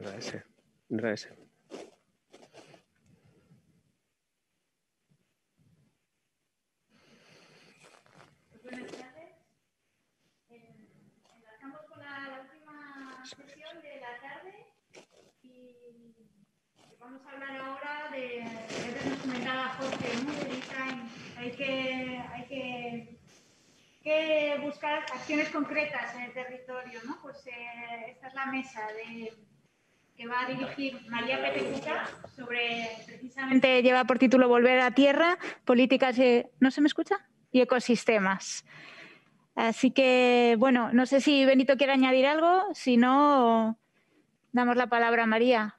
era. Buenas tardes. Enlazamos con la, última sesión de la tarde y vamos a hablar ahora de, que nos ¿no? hay que, hay que, buscar acciones concretas en el territorio, ¿no? Pues eh, esta es la mesa de que va a dirigir María Petecuca sobre, precisamente lleva por título Volver a Tierra, políticas. ¿No se me escucha? Y ecosistemas. Así que, bueno, no sé si Benito quiere añadir algo, si no, damos la palabra a María.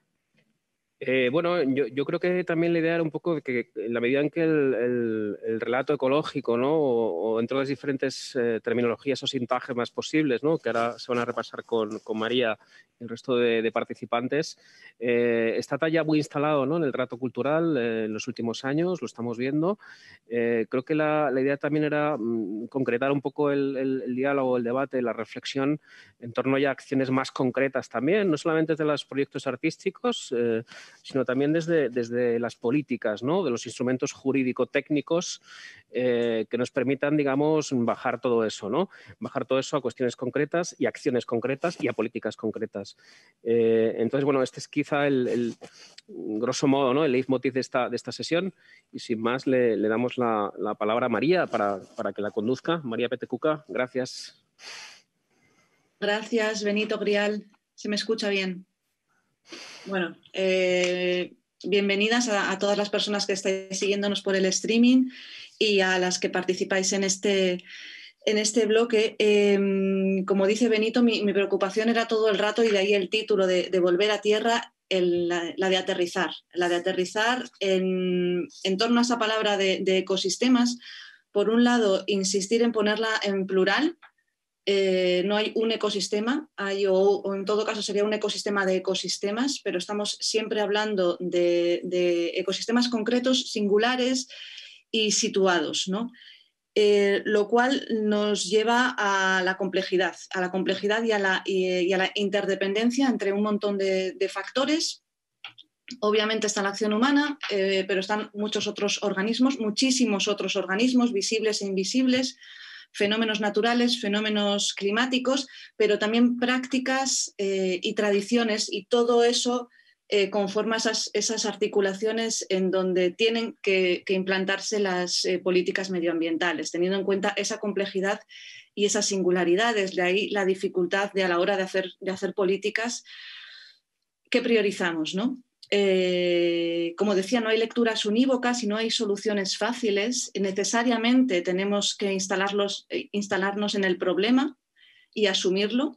Eh, bueno, yo, creo que también la idea era un poco que en la medida en que el, relato ecológico, ¿no? o, dentro de las diferentes eh, terminologías o sintágemas posibles, ¿no? que ahora se van a repasar con, con María y el resto de, participantes, eh, está ya muy instalado ¿no? en el relato cultural en los últimos años, lo estamos viendo. creo que la, idea también era mm, concretar un poco el, el, diálogo, el debate, la reflexión en torno a acciones más concretas también, no solamente de los proyectos artísticos, sino también desde, desde las políticas, ¿no? de los instrumentos jurídico-técnicos eh, que nos permitan, digamos, bajar todo eso, ¿no? bajar todo eso a cuestiones concretas y acciones concretas y a políticas concretas. Eh, entonces, bueno, este es quizá el, grosso modo, ¿no? el leitmotiv de esta, de esta sesión y sin más le, damos la, la, palabra a María para, para que la conduzca. María Petecuca, gracias. Gracias, Benito Grial. ¿Se me escucha bien? Bueno, eh, bienvenidas a, todas las personas que estáis siguiéndonos por el streaming y a las que participáis en este, en este bloque. Em, como dice Benito, mi, preocupación era todo el rato, y de ahí el título de, Volver a Tierra, la, de aterrizar, la de aterrizar en, torno a esa palabra de ecosistemas. Por un lado, insistir en ponerla en plural, eh, no hay un ecosistema, hay, o, en todo caso sería un ecosistema de ecosistemas, pero estamos siempre hablando de, ecosistemas concretos, singulares y situados, ¿no? Eh, lo cual nos lleva a la complejidad, a la complejidad y a la, interdependencia entre un montón de, factores. Obviamente está la acción humana, eh, pero están muchos otros organismos, muchísimos otros organismos, visibles e invisibles, fenómenos naturales, fenómenos climáticos, pero también prácticas eh, y tradiciones y todo eso eh, conforma esas, articulaciones en donde tienen que, implantarse las eh, políticas medioambientales, teniendo en cuenta esa complejidad y esas singularidades. De ahí la dificultad de a la hora de hacer, de hacer políticas que priorizamos, ¿no? Eh, como decía, no hay lecturas unívocas y no hay soluciones fáciles. Necesariamente tenemos que instalarlos, eh, instalarnos en el problema y asumirlo.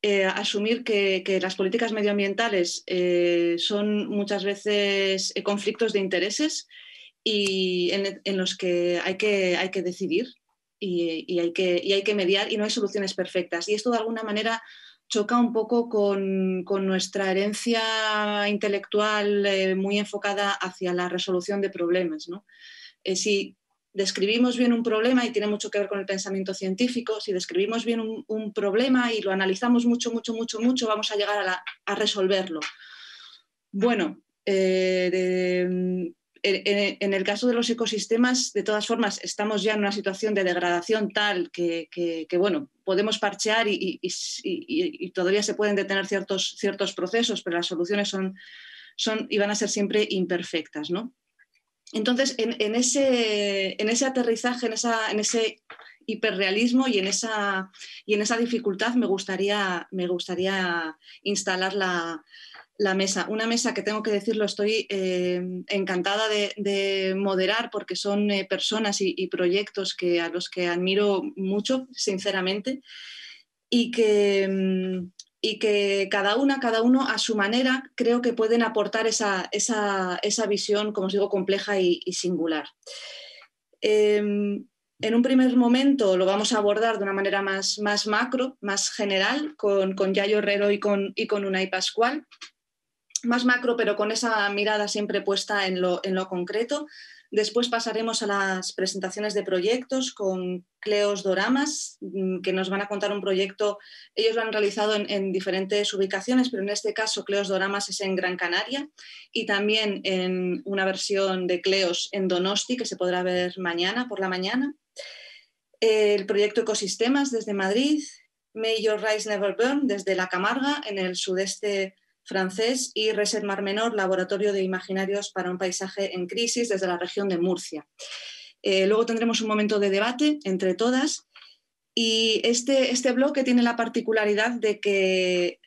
Eh, asumir que, las políticas medioambientales son muchas veces conflictos de intereses y en, los que hay que, hay que decidir y, hay que, y hay que mediar y no hay soluciones perfectas. Y esto de alguna manera choca un poco con, nuestra herencia intelectual eh, muy enfocada hacia la resolución de problemas. Eh, si describimos bien un problema, y tiene mucho que ver con el pensamiento científico, si describimos bien un, problema y lo analizamos mucho, mucho, mucho, mucho, vamos a llegar a, resolverlo. Bueno, eh, en, el caso de los ecosistemas, de todas formas, estamos ya en una situación de degradación tal que, bueno, podemos parchear y, todavía se pueden detener ciertos, procesos, pero las soluciones son, y van a ser siempre imperfectas, ¿no? Entonces, en, ese, aterrizaje, en, ese hiperrealismo y en esa, y dificultad me gustaría, me gustaría instalar la, la mesa. Una mesa que tengo que decirlo, estoy eh, encantada de, moderar porque son eh, personas y, proyectos que, a los que admiro mucho, sinceramente, y que, mm, y que cada una, cada uno a su manera, creo que pueden aportar esa, visión, como os digo, compleja y, singular. Em, en un primer momento lo vamos a abordar de una manera más, más macro, más general, con, con Yayo Herrero y con, y con Pascual más macro, pero con esa mirada siempre puesta en lo, concreto. Después pasaremos a las presentaciones de proyectos con Cleos Doramas, mm, que nos van a contar un proyecto. Ellos lo han realizado en, diferentes ubicaciones, pero en este caso Cleos Doramas es en Gran Canaria y también en una versión de Cleos en Donosti, que se podrá ver mañana por la mañana. El proyecto Ecosistemas desde Madrid, May Your Rise Never Burn desde La Camarga, en el sudeste francés, y Reset Mar Menor, Laboratorio de Imaginarios para un Paisaje en Crisis desde la región de Murcia. Eh, luego tendremos un momento de debate entre todas y este, este bloque tiene la particularidad de que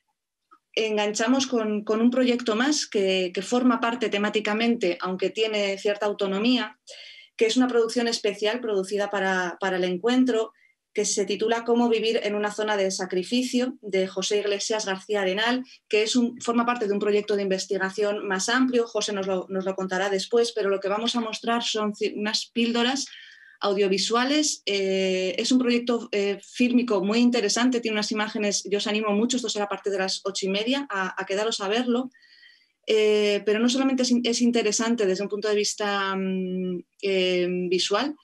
enganchamos con, un proyecto más que, forma parte temáticamente, aunque tiene cierta autonomía, que es una producción especial producida para, para el encuentro que se titula Cómo vivir en una zona de sacrificio, de José Iglesias García Arenal, que es forma parte de un proyecto de investigación más amplio. José nos lo, contará después, pero lo que vamos a mostrar son unas píldoras audiovisuales. Eh, es un proyecto eh, fílmico muy interesante, tiene unas imágenes, yo os animo mucho, esto será a partir de las ocho y media, a, quedaros a verlo. Eh, pero no solamente es, interesante desde un punto de vista mm, visual,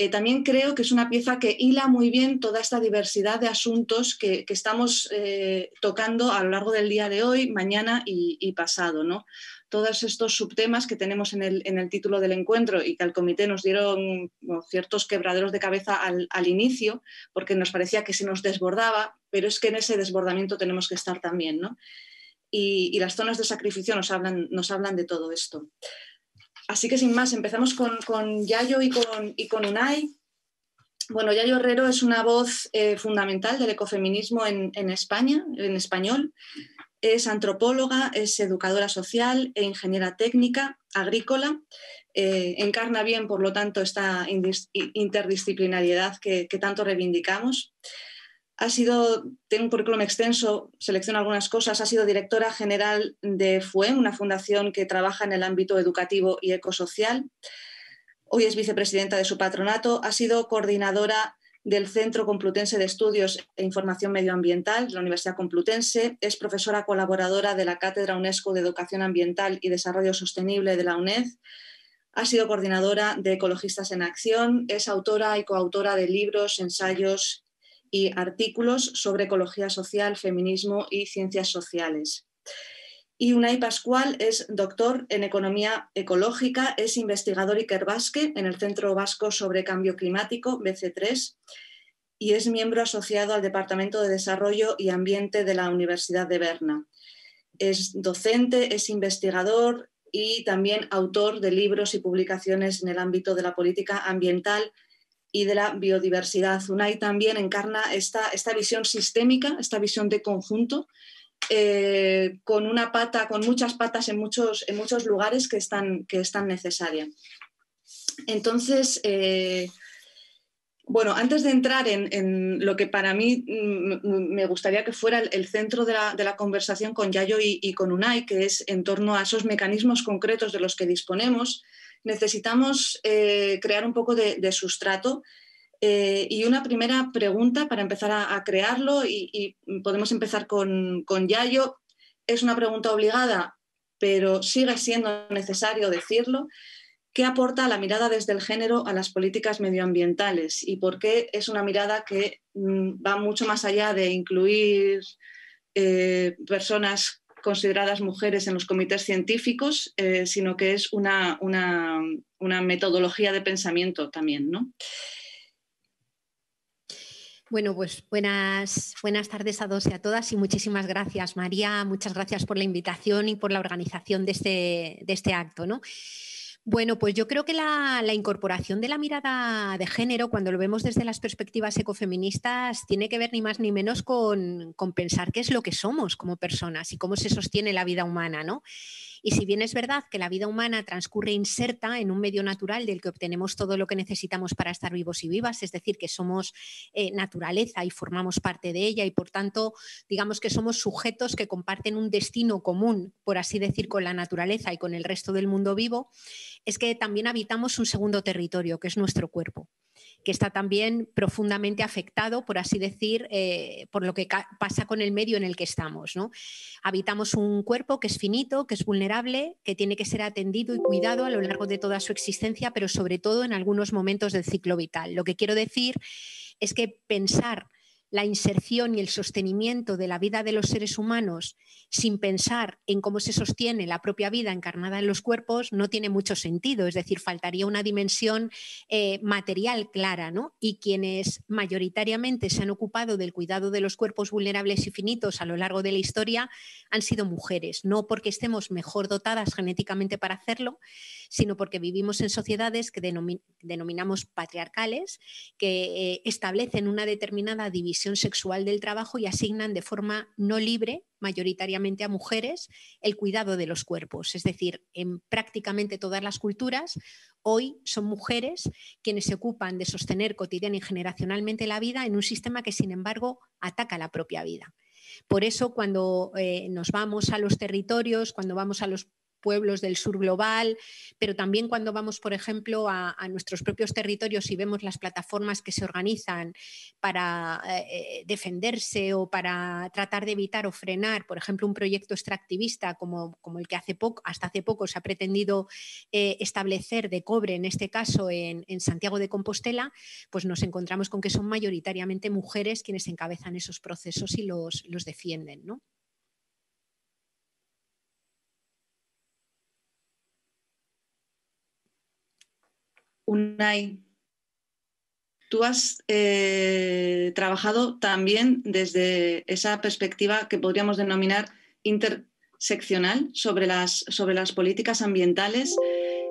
eh, también creo que es una pieza que hila muy bien toda esta diversidad de asuntos que, estamos eh, tocando a lo largo del día de hoy, mañana y, pasado. ¿no? Todos estos subtemas que tenemos en el, título del encuentro y que al comité nos dieron ciertos quebraderos de cabeza al, inicio, porque nos parecía que se nos desbordaba, pero es que en ese desbordamiento tenemos que estar también. Y, las zonas de sacrificio nos hablan, nos hablan de todo esto. Así que sin más, empezamos con, Yayo y con, y Unai. Bueno, Yayo Herrero es una voz eh, fundamental del ecofeminismo en, España, en español. Es antropóloga, es educadora social e ingeniera técnica, agrícola. Eh, encarna bien, por lo tanto, esta interdisciplinariedad que tanto reivindicamos ha sido, tengo un currículum extenso, selecciono algunas cosas, ha sido directora general de FUEM, una fundación que trabaja en el ámbito educativo y ecosocial. Hoy es vicepresidenta de su patronato, ha sido coordinadora del Centro Complutense de Estudios e Información Medioambiental de la Universidad Complutense, es profesora colaboradora de la Cátedra UNESCO de Educación Ambiental y Desarrollo Sostenible de la UNED, ha sido coordinadora de Ecologistas en Acción, es autora y coautora de libros, ensayos y artículos sobre ecología social, feminismo y ciencias sociales. Y Unai Pascual es doctor en Economía Ecológica, es investigador Iker Basque en el Centro Vasco sobre Cambio Climático, BC3, y es miembro asociado al Departamento de Desarrollo y Ambiente de la Universidad de Berna. Es docente, es investigador y también autor de libros y publicaciones en el ámbito de la política ambiental y de la biodiversidad. UNAI también encarna esta, esta visión sistémica, esta visión de conjunto, eh, con una pata, con muchas patas en muchos, en muchos lugares que están, que están necesarias. Entonces, eh, bueno, antes de entrar en, lo que para mí mm, me gustaría que fuera el, centro de la, conversación con Yayo y, con UNAI, que es en torno a esos mecanismos concretos de los que disponemos, necesitamos eh, crear un poco de, sustrato. Eh, y una primera pregunta para empezar a, crearlo, y, podemos empezar con, Yayo. Es una pregunta obligada, pero sigue siendo necesario decirlo. ¿Qué aporta la mirada desde el género a las políticas medioambientales y por qué es una mirada que mm, va mucho más allá de incluir eh, personas consideradas mujeres en los comités científicos, eh, sino que es una, metodología de pensamiento también, ¿no? Bueno, pues buenas, buenas tardes a todos y a todas y muchísimas gracias, María. Muchas gracias por la invitación y por la organización de este, de este acto. ¿no? Bueno, pues yo creo que la, incorporación de la mirada de género, cuando lo vemos desde las perspectivas ecofeministas, tiene que ver ni más ni menos con, con pensar qué es lo que somos como personas y cómo se sostiene la vida humana, ¿no? Y si bien es verdad que la vida humana transcurre inserta en un medio natural del que obtenemos todo lo que necesitamos para estar vivos y vivas, es decir, que somos eh, naturaleza y formamos parte de ella y por tanto, digamos que somos sujetos que comparten un destino común, por así decir, con la naturaleza y con el resto del mundo vivo, es que también habitamos un segundo territorio, que es nuestro cuerpo. Que está también profundamente afectado, por así decir, eh, por lo que pasa con el medio en el que estamos. ¿no? Habitamos un cuerpo que es finito, que es vulnerable, que tiene que ser atendido y cuidado a lo largo de toda su existencia, pero sobre todo en algunos momentos del ciclo vital. Lo que quiero decir es que pensar la inserción y el sostenimiento de la vida de los seres humanos sin pensar en cómo se sostiene la propia vida encarnada en los cuerpos no tiene mucho sentido. Es decir, faltaría una dimensión eh, material clara, ¿no? Y quienes mayoritariamente se han ocupado del cuidado de los cuerpos vulnerables y finitos a lo largo de la historia han sido mujeres, no porque estemos mejor dotadas genéticamente para hacerlo, sino porque vivimos en sociedades que denominamos patriarcales, que eh, establecen una determinada división sexual del trabajo y asignan de forma no libre, mayoritariamente a mujeres, el cuidado de los cuerpos. Es decir, en prácticamente todas las culturas, hoy son mujeres quienes se ocupan de sostener cotidiana y generacionalmente la vida en un sistema que, sin embargo, ataca la propia vida. Por eso, cuando eh, nos vamos a los territorios, cuando vamos a los pueblos del sur global, pero también cuando vamos, por ejemplo, a, nuestros propios territorios y vemos las plataformas que se organizan para eh, eh, defenderse o para tratar de evitar o frenar, por ejemplo, un proyecto extractivista como, como el que hace poco, hasta hace poco se ha pretendido eh, establecer de cobre, en este caso en, en Santiago de Compostela, pues nos encontramos con que son mayoritariamente mujeres quienes encabezan esos procesos y los, los defienden. ¿no? Unai, tú has eh, trabajado también desde esa perspectiva que podríamos denominar interseccional sobre las, sobre las políticas ambientales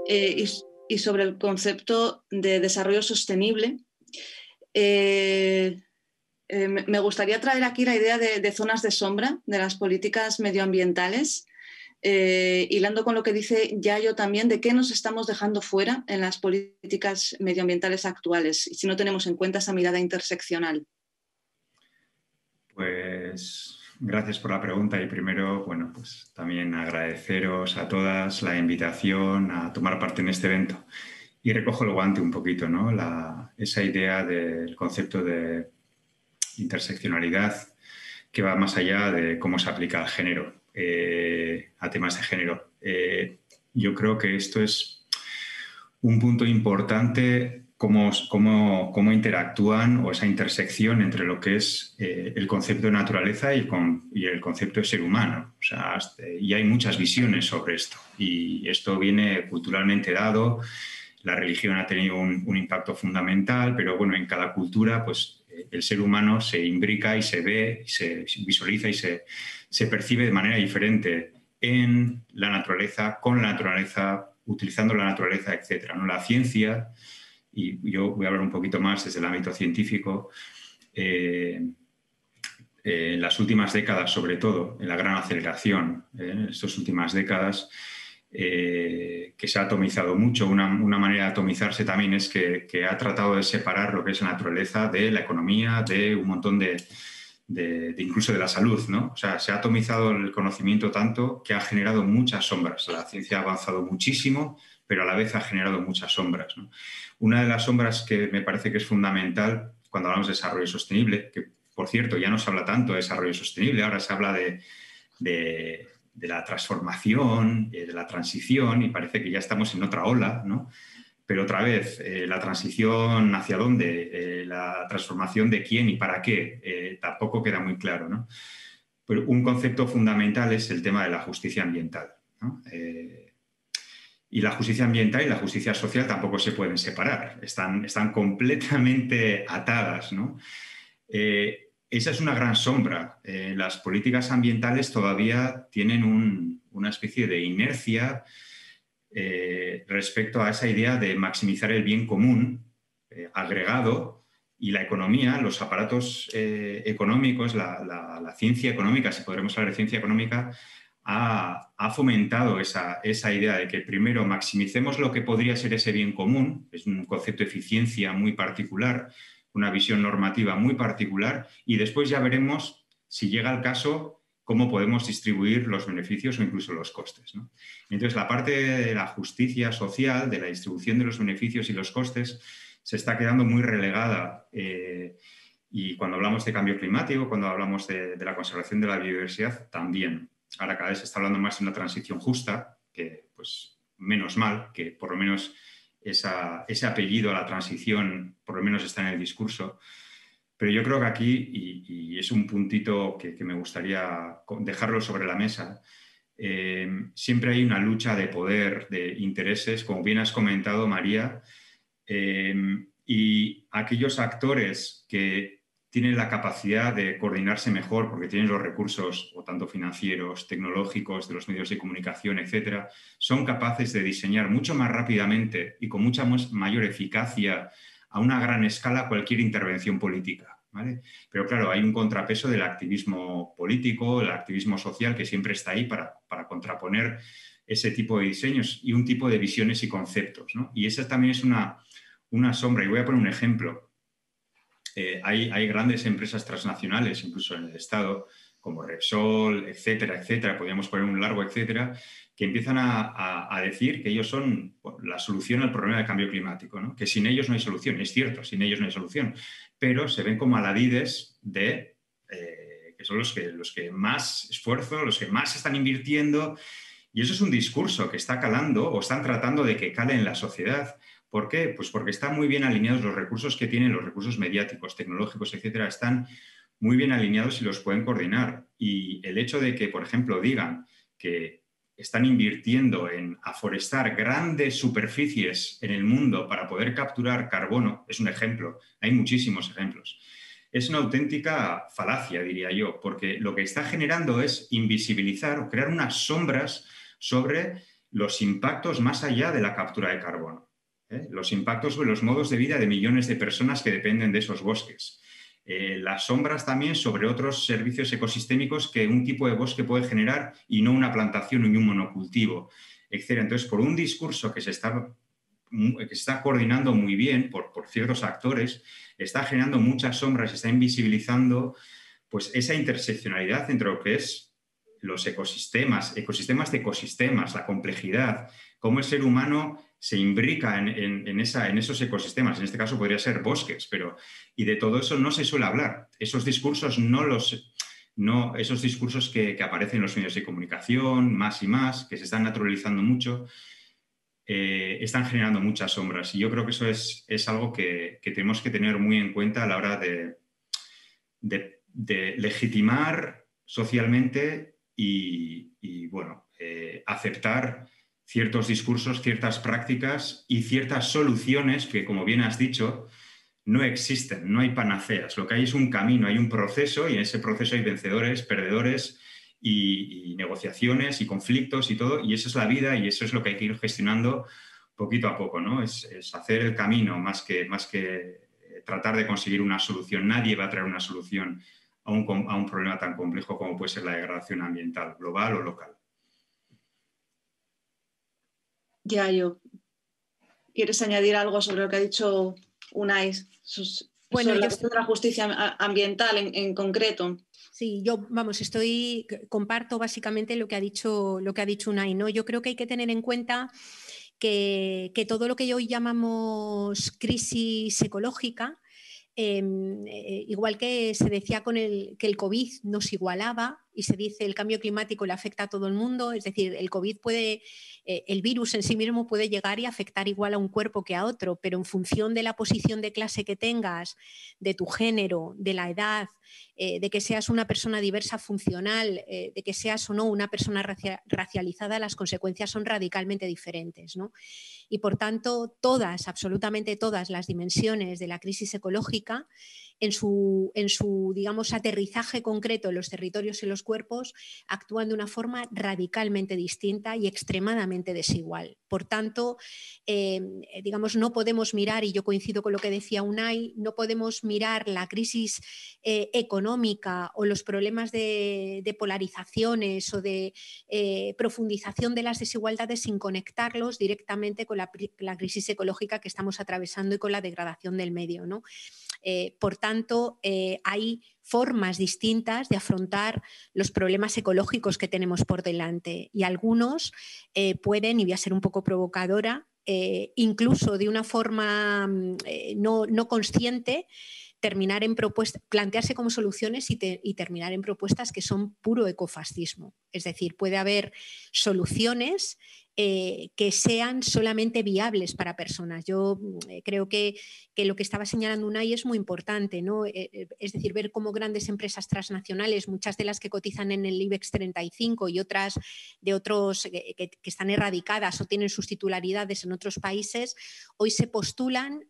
eh, y, sobre el concepto de desarrollo sostenible. Eh, me gustaría traer aquí la idea de, zonas de sombra de las políticas medioambientales eh, hilando con lo que dice Yayo también, de qué nos estamos dejando fuera en las políticas medioambientales actuales, si no tenemos en cuenta esa mirada interseccional. Pues gracias por la pregunta y primero, bueno, pues también agradeceros a todas la invitación a tomar parte en este evento. Y recojo el guante un poquito, ¿no? esa idea del concepto de interseccionalidad que va más allá de cómo se aplica al género. Eh, a temas de género. Eh, yo creo que esto es un punto importante cómo, cómo, cómo, interactúan o esa intersección entre lo que es eh, el concepto de naturaleza y, y, el concepto de ser humano. O sea, y hay muchas visiones sobre esto. Y esto viene culturalmente dado. La religión ha tenido un, un impacto fundamental, pero bueno, en cada cultura, pues el ser humano se imbrica y se ve, y se visualiza y se, se percibe de manera diferente en la naturaleza, con la naturaleza, utilizando la naturaleza, etc. ¿no? La ciencia, y yo voy a hablar un poquito más desde el ámbito científico, eh, eh, en las últimas décadas, sobre todo, en la gran aceleración, eh, en estas últimas décadas, que se ha atomizado mucho. Una, manera de atomizarse también es que, que, ha tratado de separar lo que es la naturaleza de la economía, de un montón de, de, incluso de la salud, ¿no? O sea, se ha atomizado el conocimiento tanto que ha generado muchas sombras. La ciencia ha avanzado muchísimo, pero a la vez ha generado muchas sombras. Una de las sombras que me parece que es fundamental cuando hablamos de desarrollo sostenible, que por cierto ya no se habla tanto de desarrollo sostenible, ahora se habla de, de, de la transformación, eh, de la transición, y parece que ya estamos en otra ola, ¿no? Pero otra vez, eh, la transición hacia dónde, eh, la transformación de quién y para qué, eh, tampoco queda muy claro. Pero un concepto fundamental es el tema de la justicia ambiental. y la justicia ambiental y la justicia social tampoco se pueden separar, están, están completamente atadas. esa es una gran sombra. las políticas ambientales todavía tienen una especie de inercia eh, respecto a esa idea de maximizar el bien común eh, agregado y la economía, los aparatos eh, económicos, la, ciencia económica, si podremos hablar de ciencia económica, ha, fomentado esa, esa, idea de que primero maximicemos lo que podría ser ese bien común, es un concepto de eficiencia muy particular, una visión normativa muy particular, y después ya veremos si llega el caso cómo podemos distribuir los beneficios o incluso los costes. Entonces, la parte de la justicia social, de la distribución de los beneficios y los costes, se está quedando muy relegada. Eh, y cuando hablamos de cambio climático, cuando hablamos de, la conservación de la biodiversidad, también. Ahora cada vez se está hablando más de una transición justa, que pues menos mal, que por lo menos ese apellido a la transición por lo menos está en el discurso. Pero yo creo que aquí, y, es un puntito que, me gustaría dejarlo sobre la mesa, eh, siempre hay una lucha de poder, de intereses, como bien has comentado, María, eh, y aquellos actores que tienen la capacidad de coordinarse mejor porque tienen los recursos, o tanto financieros, tecnológicos, de los medios de comunicación, etcétera, son capaces de diseñar mucho más rápidamente y con mucha mayor eficacia a una gran escala cualquier intervención política. Pero claro, hay un contrapeso del activismo político, el activismo social que siempre está ahí para, contraponer ese tipo de diseños y un tipo de visiones y conceptos. Y esa también es una, una sombra. Y voy a poner un ejemplo eh, hay, grandes empresas transnacionales, incluso en el Estado, como Repsol, etcétera, etcétera, podríamos poner un largo etcétera, que empiezan a, decir que ellos son la solución al problema del cambio climático, que sin ellos no hay solución. Es cierto, sin ellos no hay solución, pero se ven como aladides de, eh, que son los que, los que más esfuerzo, los que más están invirtiendo, y eso es un discurso que está calando o están tratando de que cale en la sociedad. ¿Por qué? Pues porque están muy bien alineados los recursos que tienen, los recursos mediáticos, tecnológicos, etcétera, están muy bien alineados y los pueden coordinar. Y el hecho de que, por ejemplo, digan que están invirtiendo en aforestar grandes superficies en el mundo para poder capturar carbono, es un ejemplo, hay muchísimos ejemplos. Es una auténtica falacia, diría yo, porque lo que está generando es invisibilizar o crear unas sombras sobre los impactos más allá de la captura de carbono. ¿eh? los impactos sobre los modos de vida de millones de personas que dependen de esos bosques. Eh, las sombras también sobre otros servicios ecosistémicos que un tipo de bosque puede generar y no una plantación ni un monocultivo, etc. Entonces, por un discurso que se está, que está coordinando muy bien por, ciertos actores, está generando muchas sombras, está invisibilizando pues, esa interseccionalidad entre lo que es los ecosistemas, ecosistemas de ecosistemas, la complejidad, cómo el ser humano se imbrica en, esos ecosistemas. En este caso podría ser bosques, pero y de todo eso no se suele hablar. Esos discursos no los no esos discursos que, aparecen en los medios de comunicación más y más, que se están naturalizando mucho, eh, están generando muchas sombras. Y yo creo que eso es, algo que, tenemos que tener muy en cuenta a la hora de, de, legitimar socialmente y, bueno, eh, aceptar ciertos discursos, ciertas prácticas y ciertas soluciones que, como bien has dicho, no existen, no hay panaceas. Lo que hay es un camino, hay un proceso y en ese proceso hay vencedores, perdedores y, negociaciones y conflictos y todo. Y eso es la vida y eso es lo que hay que ir gestionando poquito a poco, ¿no? Es, hacer el camino más que, más que eh, tratar de conseguir una solución. Nadie va a traer una solución a un, a un problema tan complejo como puede ser la degradación ambiental, global o local. Ya, yo. ¿Quieres añadir algo sobre lo que ha dicho Unai? Bueno, sobre la, justicia ambiental en, concreto. Sí, yo, vamos, estoy, comparto básicamente lo que ha dicho, lo que ha dicho Unai, ¿no? Yo creo que hay que tener en cuenta que, que todo lo que hoy llamamos crisis ecológica, em, eh, igual que se decía con el, que el COVID nos igualaba y se dice el cambio climático le afecta a todo el mundo, es decir, el COVID puede eh, el virus en sí mismo puede llegar y afectar igual a un cuerpo que a otro, pero en función de la posición de clase que tengas, de tu género, de la edad, eh, de que seas una persona diversa funcional, eh, de que seas o no una persona racializada, las consecuencias son radicalmente diferentes. Y por tanto, todas, absolutamente todas las dimensiones de la crisis ecológica en su, en su, digamos, aterrizaje concreto en los territorios y los cuerpos, actúan de una forma radicalmente distinta y extremadamente desigual. Por tanto, em, digamos, no podemos mirar, y yo coincido con lo que decía Unai, no podemos mirar la crisis eh, económica o los problemas de, polarizaciones o de eh, profundización de las desigualdades sin conectarlos directamente con la, la, crisis ecológica que estamos atravesando y con la degradación del medio. ¿no? Eh, por tanto, eh, hay formas distintas de afrontar los problemas ecológicos que tenemos por delante y algunos eh, pueden, y voy a ser un poco provocadora, incluso de una forma mm, eh, no, consciente, terminar en propuestas, plantearse como soluciones y, terminar en propuestas que son puro ecofascismo. Es decir, puede haber soluciones eh, que sean solamente viables para personas. Yo mm, eh, creo que, lo que estaba señalando Unai es muy importante, ¿no? Eh, es decir, ver cómo grandes empresas transnacionales, muchas de las que cotizan en el IBEX 35 y otras de otros que, están erradicadas o tienen sus titularidades en otros países, hoy se postulan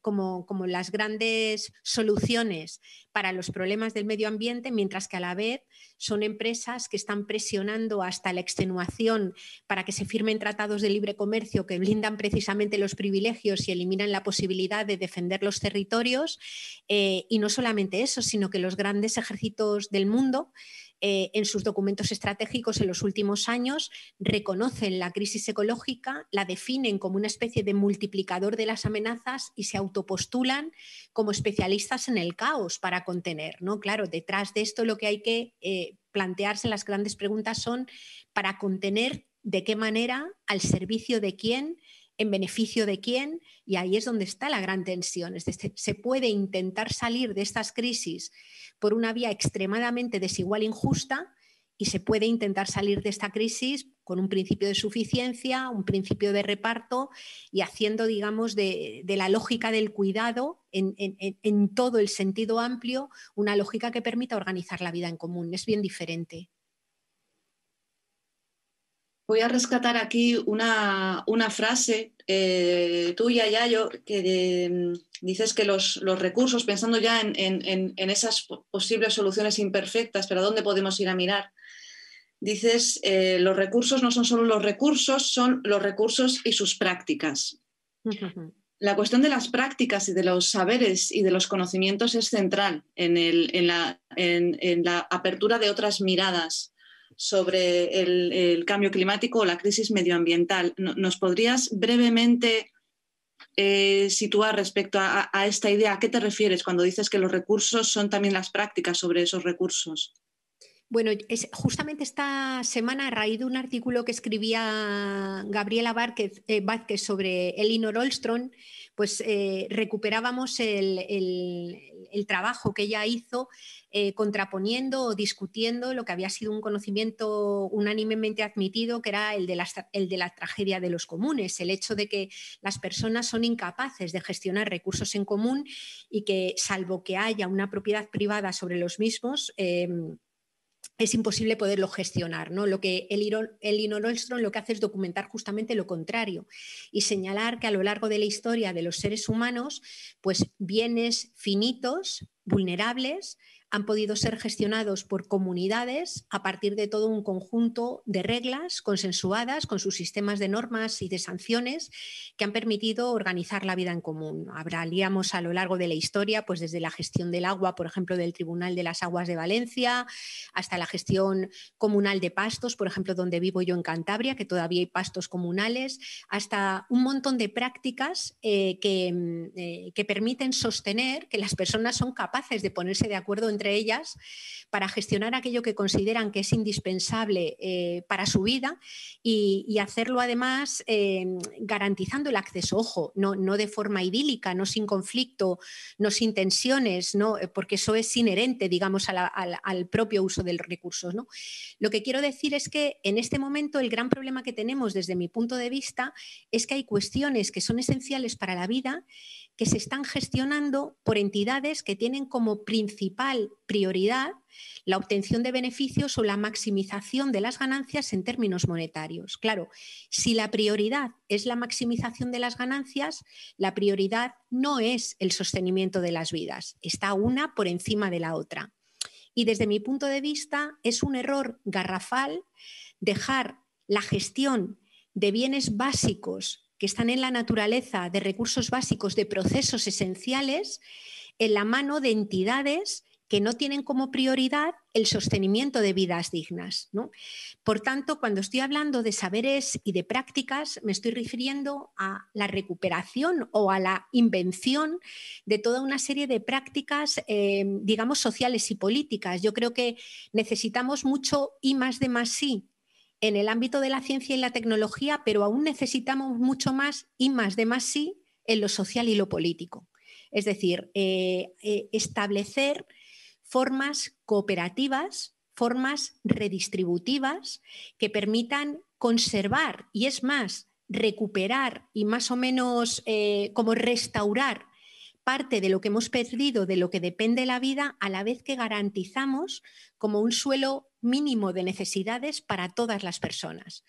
como, como las grandes soluciones para los problemas del medio ambiente, mientras que a la vez son empresas que están presionando hasta la extenuación para que se firmen tratados de libre comercio que blindan precisamente los privilegios y eliminan la posibilidad de defender los territorios. Eh, y no solamente eso, sino que los grandes ejércitos del mundo eh, en sus documentos estratégicos en los últimos años reconocen la crisis ecológica, la definen como una especie de multiplicador de las amenazas y se autopostulan como especialistas en el caos para contener. ¿no? Claro, detrás de esto lo que hay que eh, plantearse las grandes preguntas son para contener de qué manera, al servicio de quién, en beneficio de quién, y ahí es donde está la gran tensión. Es decir, se puede intentar salir de estas crisis por una vía extremadamente desigual e injusta y se puede intentar salir de esta crisis con un principio de suficiencia, un principio de reparto y haciendo, digamos, de, la lógica del cuidado en, en, todo el sentido amplio, una lógica que permita organizar la vida en común. Es bien diferente. Voy a rescatar aquí una, frase eh, tuya, Yayo, que mm, dices que los, recursos, pensando ya en, esas posibles soluciones imperfectas, pero ¿a dónde podemos ir a mirar? Dices, eh, los recursos no son solo los recursos, son los recursos y sus prácticas. La cuestión de las prácticas y de los saberes y de los conocimientos es central en, la, en la apertura de otras miradas sobre el, cambio climático o la crisis medioambiental. ¿Nos podrías brevemente eh, situar respecto a, esta idea? ¿A qué te refieres cuando dices que los recursos son también las prácticas sobre esos recursos? Bueno, es, justamente esta semana, a raíz de un artículo que escribía Gabriela Vázquez, eh, sobre Elinor Olstrom, pues eh, recuperábamos el, el, trabajo que ella hizo eh, contraponiendo o discutiendo lo que había sido un conocimiento unánimemente admitido, que era el de, la, el de la tragedia de los comunes, el hecho de que las personas son incapaces de gestionar recursos en común y que, salvo que haya una propiedad privada sobre los mismos, em, es imposible poderlo gestionar. ¿no? Lo que Elinor Olstrom lo que hace es documentar justamente lo contrario y señalar que a lo largo de la historia de los seres humanos, pues bienes finitos, vulnerables, han podido ser gestionados por comunidades a partir de todo un conjunto de reglas consensuadas con sus sistemas de normas y de sanciones que han permitido organizar la vida en común. Hablaríamos a lo largo de la historia, pues desde la gestión del agua, por ejemplo, del Tribunal de las Aguas de Valencia, hasta la gestión comunal de pastos, por ejemplo, donde vivo yo en Cantabria, que todavía hay pastos comunales, hasta un montón de prácticas eh, que, eh, que permiten sostener que las personas son capaces de ponerse de acuerdo en entre ellas para gestionar aquello que consideran que es indispensable eh, para su vida y, hacerlo además eh, garantizando el acceso, ojo, no, no, de forma idílica, no sin conflicto, no sin tensiones, ¿no? porque eso es inherente, digamos, al, propio uso de los recursos. ¿no? Lo que quiero decir es que en este momento el gran problema que tenemos desde mi punto de vista es que hay cuestiones que son esenciales para la vida que se están gestionando por entidades que tienen como principal prioridad la obtención de beneficios o la maximización de las ganancias en términos monetarios. Claro, si la prioridad es la maximización de las ganancias, la prioridad no es el sostenimiento de las vidas, está una por encima de la otra. Y desde mi punto de vista es un error garrafal dejar la gestión de bienes básicos que están en la naturaleza de recursos básicos, de procesos esenciales, en la mano de entidades que no tienen como prioridad el sostenimiento de vidas dignas. Por tanto, cuando estoy hablando de saberes y de prácticas, me estoy refiriendo a la recuperación o a la invención de toda una serie de prácticas, eh, digamos, sociales y políticas. Yo creo que necesitamos mucho y más de más sí en el ámbito de la ciencia y la tecnología, pero aún necesitamos mucho más y más de más sí en lo social y lo político. Es decir, eh, eh, establecer formas cooperativas, formas redistributivas que permitan conservar y es más, recuperar y más o menos eh, como restaurar parte de lo que hemos perdido, de lo que depende la vida, a la vez que garantizamos como un suelo mínimo de necesidades para todas las personas.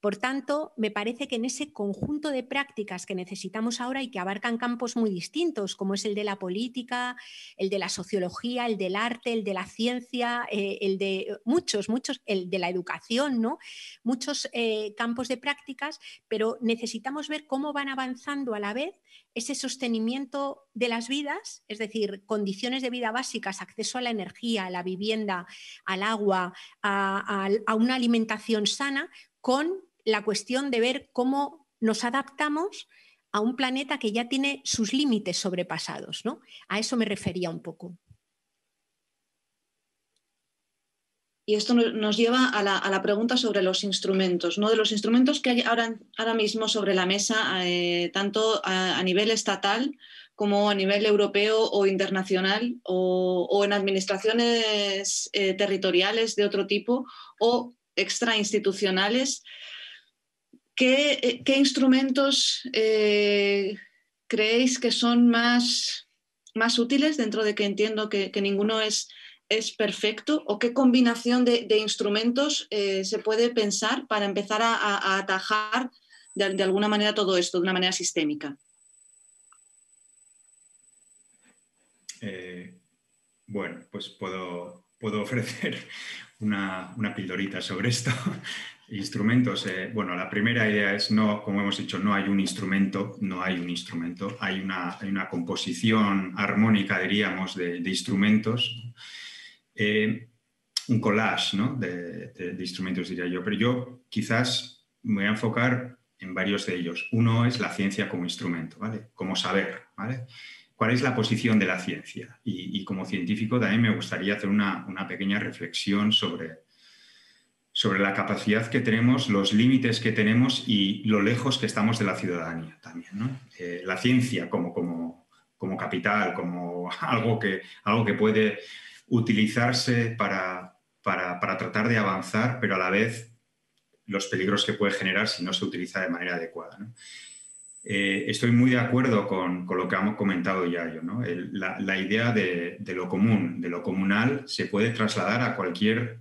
Por tanto, me parece que en ese conjunto de prácticas que necesitamos ahora y que abarcan campos muy distintos, como es el de la política, el de la sociología, el del arte, el de la ciencia, eh, el de muchos, muchos, el de la educación, ¿no? Muchos eh, campos de prácticas, pero necesitamos ver cómo van avanzando a la vez ese sostenimiento de las vidas, es decir, condiciones de vida básicas, acceso a la energía, a la vivienda, al agua, a una alimentación sana, con la cuestión de ver cómo nos adaptamos a un planeta que ya tiene sus límites sobrepasados. ¿no? A eso me refería un poco. Y esto nos lleva a la, pregunta sobre los instrumentos, ¿no? de los instrumentos que hay ahora, ahora mismo sobre la mesa, eh, tanto a, nivel estatal como a nivel europeo o internacional, o, en administraciones eh, territoriales de otro tipo o extrainstitucionales. ¿Qué, eh, instrumentos eh, creéis que son más, más, útiles dentro de que entiendo que, ninguno es, es, perfecto? ¿O qué combinación de, instrumentos eh, se puede pensar para empezar a, atajar de, alguna manera todo esto, de una manera sistémica? bueno, pues puedo, puedo ofrecer una, una pildorita sobre esto. Instrumentos, eh, bueno, la primera idea es no, como hemos dicho, no hay un instrumento, no hay un instrumento, hay una, una composición armónica, diríamos, de, instrumentos, eh, un collage ¿no? de, de, instrumentos, diría yo, pero yo quizás me voy a enfocar en varios de ellos. Uno es la ciencia como instrumento, ¿vale? Como saber, ¿vale? ¿Cuál es la posición de la ciencia? Y, como científico también me gustaría hacer una, una pequeña reflexión sobre sobre la capacidad que tenemos, los límites que tenemos y lo lejos que estamos de la ciudadanía también. Eh, la ciencia como, como, como, capital, como algo que, algo que puede utilizarse para, para, para, tratar de avanzar, pero a la vez los peligros que puede generar si no se utiliza de manera adecuada. Eh, estoy muy de acuerdo con, con, lo que hemos comentado ya yo. la, la, idea de, de lo común, de lo comunal, se puede trasladar a cualquier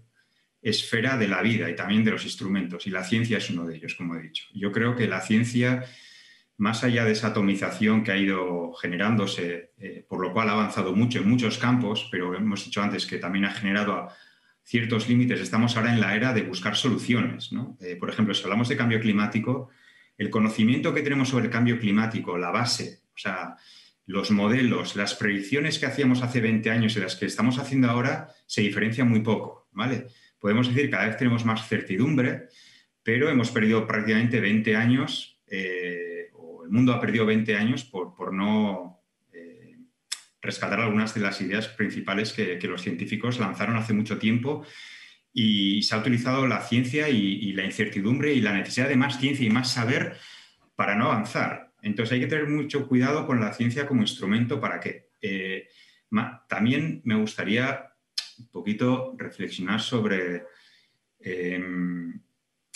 esfera de la vida y también de los instrumentos, y la ciencia es uno de ellos, como he dicho. Yo creo que la ciencia, más allá de esa atomización que ha ido generándose, eh, por lo cual ha avanzado mucho en muchos campos, pero hemos dicho antes que también ha generado ciertos límites, estamos ahora en la era de buscar soluciones. Eh, por ejemplo, si hablamos de cambio climático, el conocimiento que tenemos sobre el cambio climático, la base, o sea, los modelos, las predicciones que hacíamos hace 20 años y las que estamos haciendo ahora se diferencian muy poco, ¿vale? Podemos decir que cada vez tenemos más certidumbre, pero hemos perdido prácticamente 20 años, eh, o el mundo ha perdido 20 años por, no eh, rescatar algunas de las ideas principales que, los científicos lanzaron hace mucho tiempo y se ha utilizado la ciencia y, la incertidumbre y la necesidad de más ciencia y más saber para no avanzar. Entonces hay que tener mucho cuidado con la ciencia como instrumento para qué. Eh, también me gustaría un poquito reflexionar sobre em,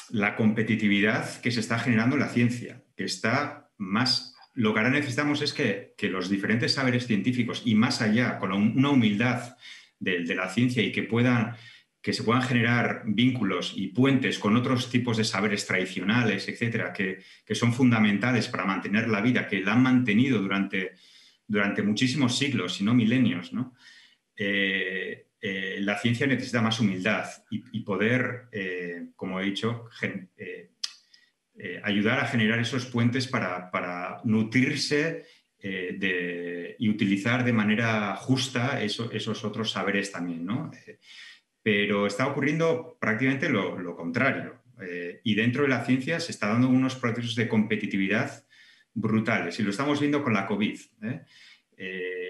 la competitividad que se está generando en la ciencia, que está más... Lo que ahora necesitamos es que, los diferentes saberes científicos y más allá, con una humildad de, la ciencia y que puedan que se puedan generar vínculos y puentes con otros tipos de saberes tradicionales, etcétera, que, son fundamentales para mantener la vida, que la han mantenido durante, durante muchísimos siglos, si no milenios, ¿no? Eh, eh, la ciencia necesita más humildad y, poder, eh, como he dicho, eh, ayudar a generar esos puentes para, nutrirse y utilizar de manera justa esos otros saberes también. pero está ocurriendo prácticamente lo, contrario. y dentro de la ciencia se está dando unos procesos de competitividad brutales. Y lo estamos viendo con la COVID.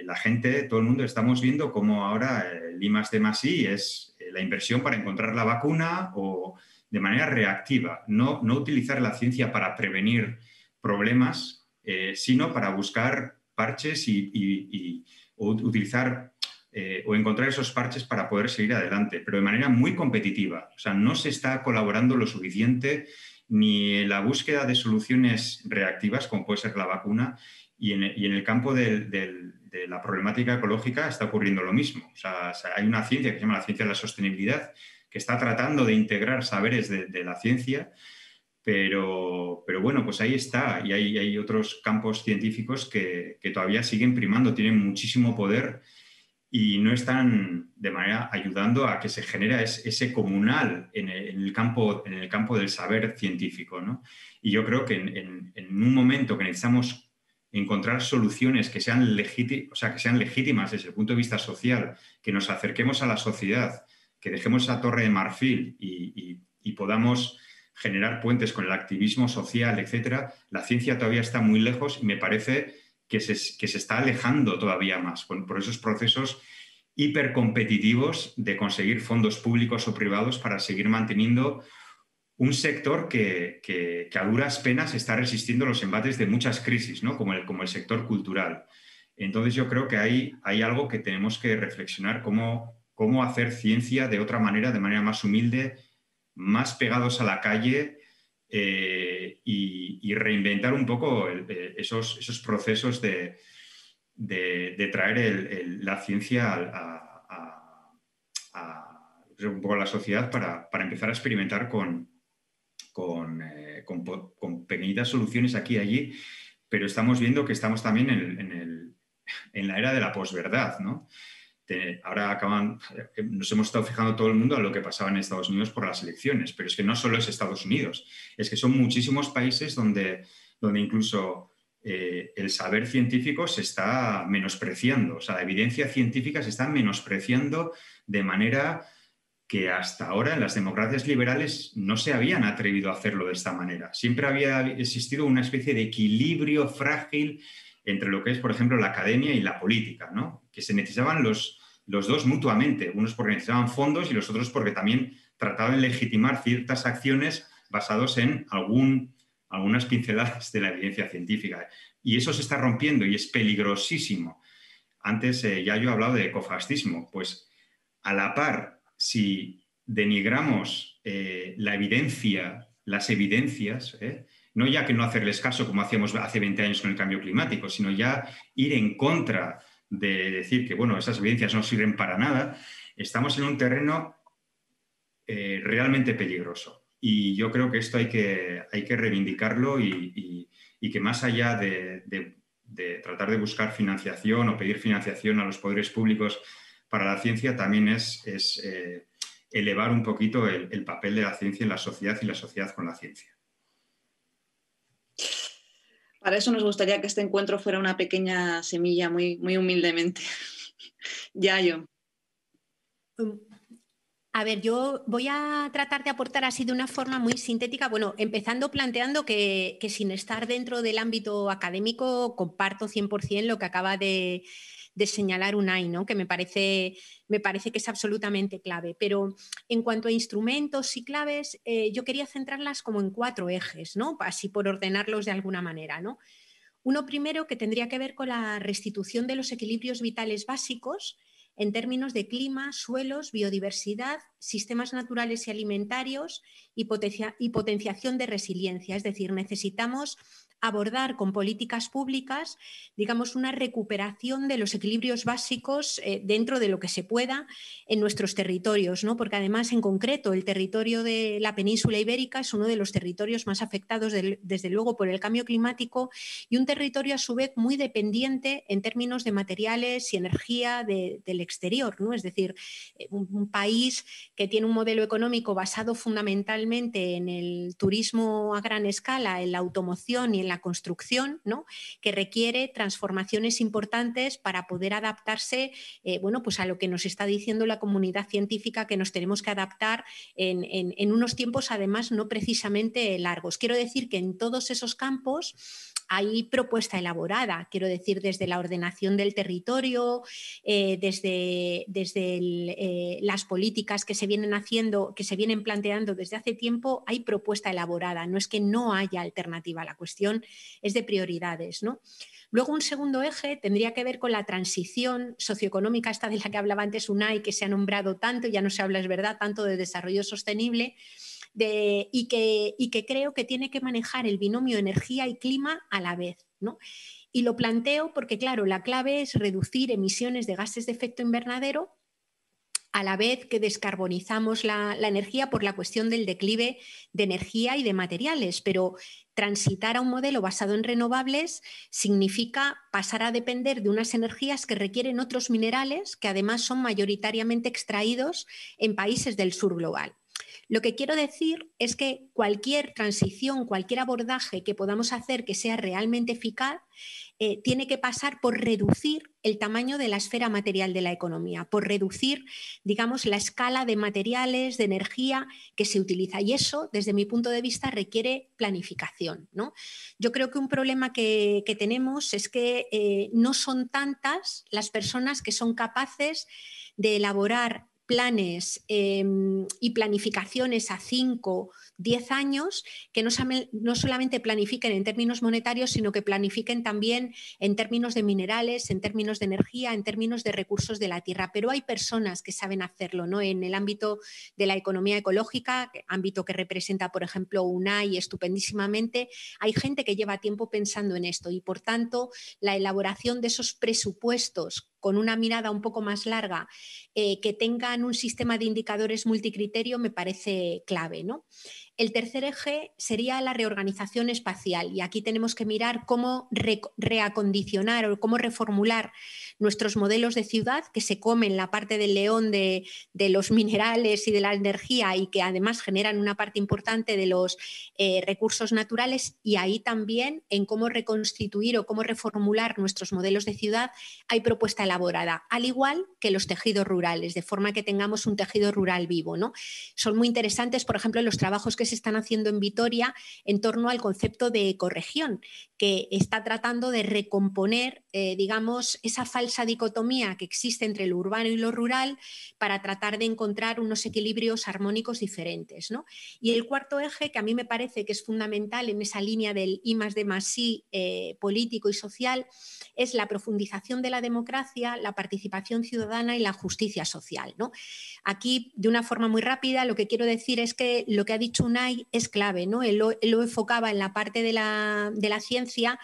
La gente, todo el mundo, estamos viendo cómo ahora el I más D I es eh, la inversión para encontrar la vacuna o de manera reactiva, no, no utilizar la ciencia para prevenir problemas, eh, sino para buscar parches y, utilizar eh, o encontrar esos parches para poder seguir adelante, pero de manera muy competitiva. O sea, no se está colaborando lo suficiente ni la búsqueda de soluciones reactivas, como puede ser la vacuna, y en, el campo de la problemática ecológica está ocurriendo lo mismo. O sea, hay una ciencia que se llama la ciencia de la sostenibilidad, que está tratando de integrar saberes de, la ciencia, pero, pero, bueno, pues ahí está. Y hay, hay otros campos científicos que, todavía siguen primando, tienen muchísimo poder y no están de manera ayudando a que se genere ese, comunal en el, campo, en el campo del saber científico. ¿no? Y yo creo que en, un momento que necesitamos encontrar soluciones que sean, o sea, que sean legítimas desde el punto de vista social, que nos acerquemos a la sociedad, que dejemos esa torre de marfil y, podamos generar puentes con el activismo social, etcétera, la ciencia todavía está muy lejos y me parece que se, está alejando todavía más por, esos procesos hipercompetitivos de conseguir fondos públicos o privados para seguir manteniendo un sector que, a duras penas está resistiendo los embates de muchas crisis, ¿no? como, el, como el sector cultural. Entonces yo creo que hay, hay algo que tenemos que reflexionar cómo, cómo hacer ciencia de otra manera, de manera más humilde, más pegados a la calle eh, y, reinventar un poco eh, esos, esos, procesos de, traer la ciencia a, un poco a la sociedad para, empezar a experimentar con, eh, con, pequeñitas soluciones aquí y allí, pero estamos viendo que estamos también en, en la era de la posverdad, ¿no? Ahora acaban, eh, nos hemos estado fijando todo el mundo a lo que pasaba en Estados Unidos por las elecciones, pero es que no solo es Estados Unidos, es que son muchísimos países donde, donde incluso eh, el saber científico se está menospreciando, o sea, la evidencia científica se está menospreciando de manera que hasta ahora en las democracias liberales no se habían atrevido a hacerlo de esta manera. Siempre había existido una especie de equilibrio frágil entre lo que es, por ejemplo, la academia y la política, ¿no? que se necesitaban los, los dos mutuamente, unos porque necesitaban fondos y los otros porque también trataban de legitimar ciertas acciones basados en algún, algunas pinceladas de la evidencia científica. Y eso se está rompiendo y es peligrosísimo. Antes eh, ya yo he hablado de ecofascismo, pues a la par, si denigramos eh, la evidencia, las evidencias, eh, no ya que no hacerles caso como hacíamos hace 20 años con el cambio climático, sino ya ir en contra de decir que bueno, esas evidencias no sirven para nada, estamos en un terreno eh, realmente peligroso. Y yo creo que esto hay que, hay que reivindicarlo y, que más allá de, tratar de buscar financiación o pedir financiación a los poderes públicos para la ciencia, también es, eh, elevar un poquito el papel de la ciencia en la sociedad y la sociedad con la ciencia. Para eso nos gustaría que este encuentro fuera una pequeña semilla, muy, muy humildemente. ya yo. A ver, yo voy a tratar de aportar así de una forma muy sintética, bueno, empezando planteando que, que sin estar dentro del ámbito académico, comparto 100% lo que acaba de, de señalar Unai, ¿no? que me parece, me parece que es absolutamente clave. Pero en cuanto a instrumentos y claves, eh, yo quería centrarlas como en cuatro ejes, ¿no? así por ordenarlos de alguna manera. ¿no? Uno primero que tendría que ver con la restitución de los equilibrios vitales básicos en términos de clima, suelos, biodiversidad, sistemas naturales y alimentarios y, y potenciación de resiliencia. Es decir, necesitamos abordar con políticas públicas, digamos, una recuperación de los equilibrios básicos eh, dentro de lo que se pueda en nuestros territorios, ¿no? porque además, en concreto, el territorio de la península ibérica es uno de los territorios más afectados, desde luego, por el cambio climático y un territorio, a su vez, muy dependiente en términos de materiales y energía del exterior. ¿no? Es decir, eh, un país que tiene un modelo económico basado fundamentalmente en el turismo a gran escala, en la automoción y en la la construcción, ¿no? que requiere transformaciones importantes para poder adaptarse eh, bueno, pues a lo que nos está diciendo la comunidad científica que nos tenemos que adaptar en, en unos tiempos además no precisamente largos. Quiero decir que en todos esos campos hay propuesta elaborada, quiero decir, desde la ordenación del territorio, eh, desde, desde eh, las políticas que se vienen haciendo, que se vienen planteando desde hace tiempo, hay propuesta elaborada. No es que no haya alternativa, la cuestión es de prioridades. ¿no? Luego, un segundo eje tendría que ver con la transición socioeconómica, esta de la que hablaba antes UNAI, que se ha nombrado tanto, ya no se habla, es verdad, tanto de desarrollo sostenible y, que, y, que, creo que tiene que manejar el binomio energía y clima a la vez. ¿no? Y lo planteo porque, claro, la clave es reducir emisiones de gases de efecto invernadero a la vez que descarbonizamos la, la, energía por la cuestión del declive de energía y de materiales, pero transitar a un modelo basado en renovables significa pasar a depender de unas energías que requieren otros minerales que además son mayoritariamente extraídos en países del sur global. Lo que quiero decir es que cualquier transición, cualquier abordaje que podamos hacer que sea realmente eficaz, eh, tiene que pasar por reducir el tamaño de la esfera material de la economía, por reducir, digamos, la escala de materiales, de energía que se utiliza. Y eso, desde mi punto de vista, requiere planificación. ¿no? Yo creo que un problema que, tenemos es que eh, no son tantas las personas que son capaces de elaborar planes em, y planificaciones a 5, 10 años que no, solamente planifiquen en términos monetarios, sino que planifiquen también en términos de minerales, en términos de energía, en términos de recursos de la tierra. Pero hay personas que saben hacerlo, ¿no? En el ámbito de la economía ecológica, ámbito que representa, por ejemplo, UNAI estupendísimamente, hay gente que lleva tiempo pensando en esto y, por tanto, la elaboración de esos presupuestos con una mirada un poco más larga, eh, que tengan un sistema de indicadores multicriterio, me parece clave. ¿no? El tercer eje sería la reorganización espacial y aquí tenemos que mirar cómo reacondicionar o cómo reformular nuestros modelos de ciudad que se comen la parte del león de, los minerales y de la energía y que además generan una parte importante de los eh, recursos naturales y ahí también en cómo reconstituir o cómo reformular nuestros modelos de ciudad hay propuesta elaborada, al igual que los tejidos rurales, de forma que tengamos un tejido rural vivo. ¿no? Son muy interesantes, por ejemplo, los trabajos que se están haciendo en Vitoria en torno al concepto de ecoregión, que está tratando de recomponer, eh, digamos, esa falsa dicotomía que existe entre lo urbano y lo rural para tratar de encontrar unos equilibrios armónicos diferentes. Y el cuarto eje, que a mí me parece que es fundamental en esa línea del I más D más I eh, político y social, es la profundización de la democracia, la participación ciudadana y la justicia social. ¿no? Aquí, de una forma muy rápida, lo que quiero decir es que lo que ha dicho Unai es clave. ¿no? Él, lo, enfocaba en la parte de la, de la ciencia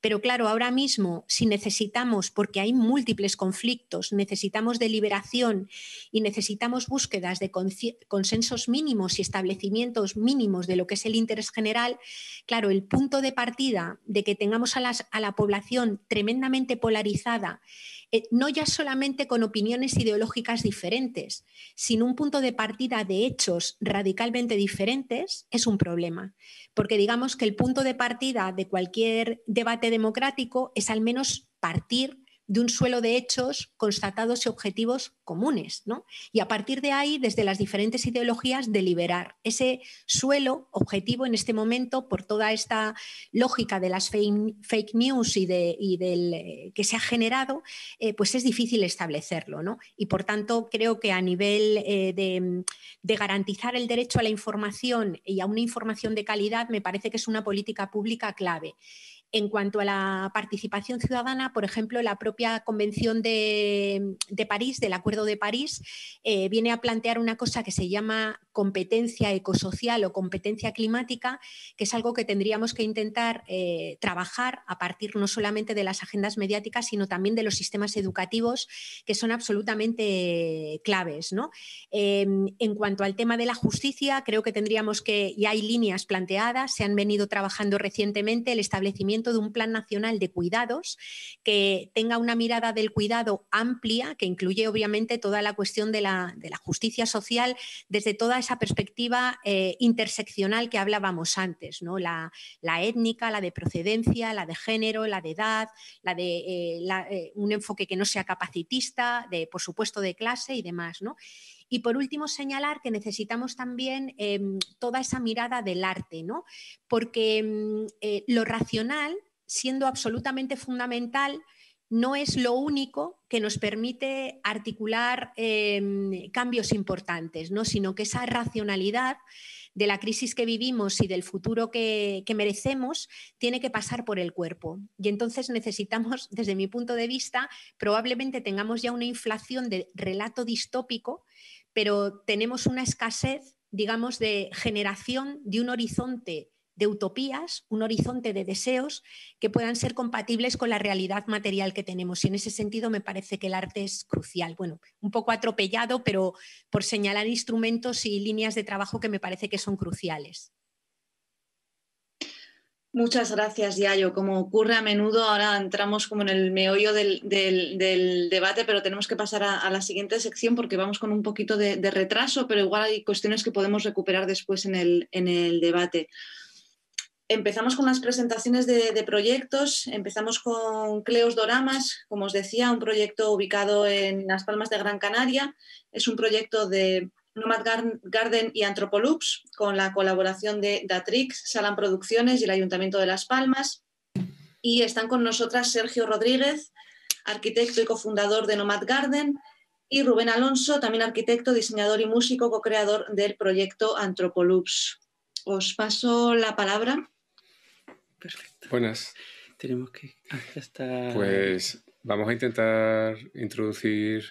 pero claro, ahora mismo, si necesitamos, porque hay múltiples conflictos, necesitamos deliberación y necesitamos búsquedas de consensos mínimos y establecimientos mínimos de lo que es el interés general, claro, el punto de partida de que tengamos a, a la población tremendamente polarizada, eh, no ya solamente con opiniones ideológicas diferentes, sino un punto de partida de hechos radicalmente diferentes, es un problema. Porque digamos que el punto de partida de cualquier debate democrático es al menos partir de un suelo de hechos constatados y objetivos comunes. ¿no? Y a partir de ahí, desde las diferentes ideologías, deliberar ese suelo objetivo en este momento por toda esta lógica de las fake, news y, de, del, eh, que se ha generado, eh, pues es difícil establecerlo. ¿no? Y por tanto, creo que a nivel eh, de, de garantizar el derecho a la información y a una información de calidad, me parece que es una política pública clave. En cuanto a la participación ciudadana, por ejemplo, la propia Convención de, París, del Acuerdo de París, eh, viene a plantear una cosa que se llama competencia ecosocial o competencia climática, que es algo que tendríamos que intentar eh, trabajar a partir no solamente de las agendas mediáticas, sino también de los sistemas educativos, que son absolutamente claves. Em, en cuanto al tema de la justicia, creo que tendríamos que, y hay líneas planteadas, se han venido trabajando recientemente el establecimiento de un plan nacional de cuidados que tenga una mirada del cuidado amplia, que incluye obviamente toda la cuestión de la, justicia social desde toda esa perspectiva eh, interseccional que hablábamos antes, ¿no? La, étnica, la de procedencia, la de género, la de edad, la de eh, eh, un enfoque que no sea capacitista, de, por supuesto de clase y demás. ¿no? Y por último, señalar que necesitamos también em, toda esa mirada del arte, ¿no? porque em, lo racional, siendo absolutamente fundamental, no es lo único que nos permite articular em, cambios importantes, ¿no? sino que esa racionalidad de la crisis que vivimos y del futuro que, merecemos tiene que pasar por el cuerpo. Y entonces necesitamos, desde mi punto de vista, probablemente tengamos ya una inflación de relato distópico, pero tenemos una escasez, digamos, de generación de un horizonte de utopías, un horizonte de deseos que puedan ser compatibles con la realidad material que tenemos. Y en ese sentido me parece que el arte es crucial. Bueno, un poco atropellado, pero por señalar instrumentos y líneas de trabajo que me parece que son cruciales. Muchas gracias, Yayo. Como ocurre a menudo, ahora entramos como en el meollo del, debate, pero tenemos que pasar a, la siguiente sección porque vamos con un poquito de, retraso, pero igual hay cuestiones que podemos recuperar después en el, en el debate. Empezamos con las presentaciones de, proyectos, empezamos con Cleos Doramas, como os decía, un proyecto ubicado en Las Palmas de Gran Canaria. Es un proyecto de Nomad Garden y Antropolux, con la colaboración de Datrix, Salam Producciones y el Ayuntamiento de Las Palmas. Y están con nosotras Sergio Rodríguez, arquitecto y cofundador de Nomad Garden, y Rubén Alonso, también arquitecto, diseñador y músico, co-creador del proyecto Antropolux. Os paso la palabra. Perfecto. Buenas. Tenemos que. Ah, pues vamos a intentar introducir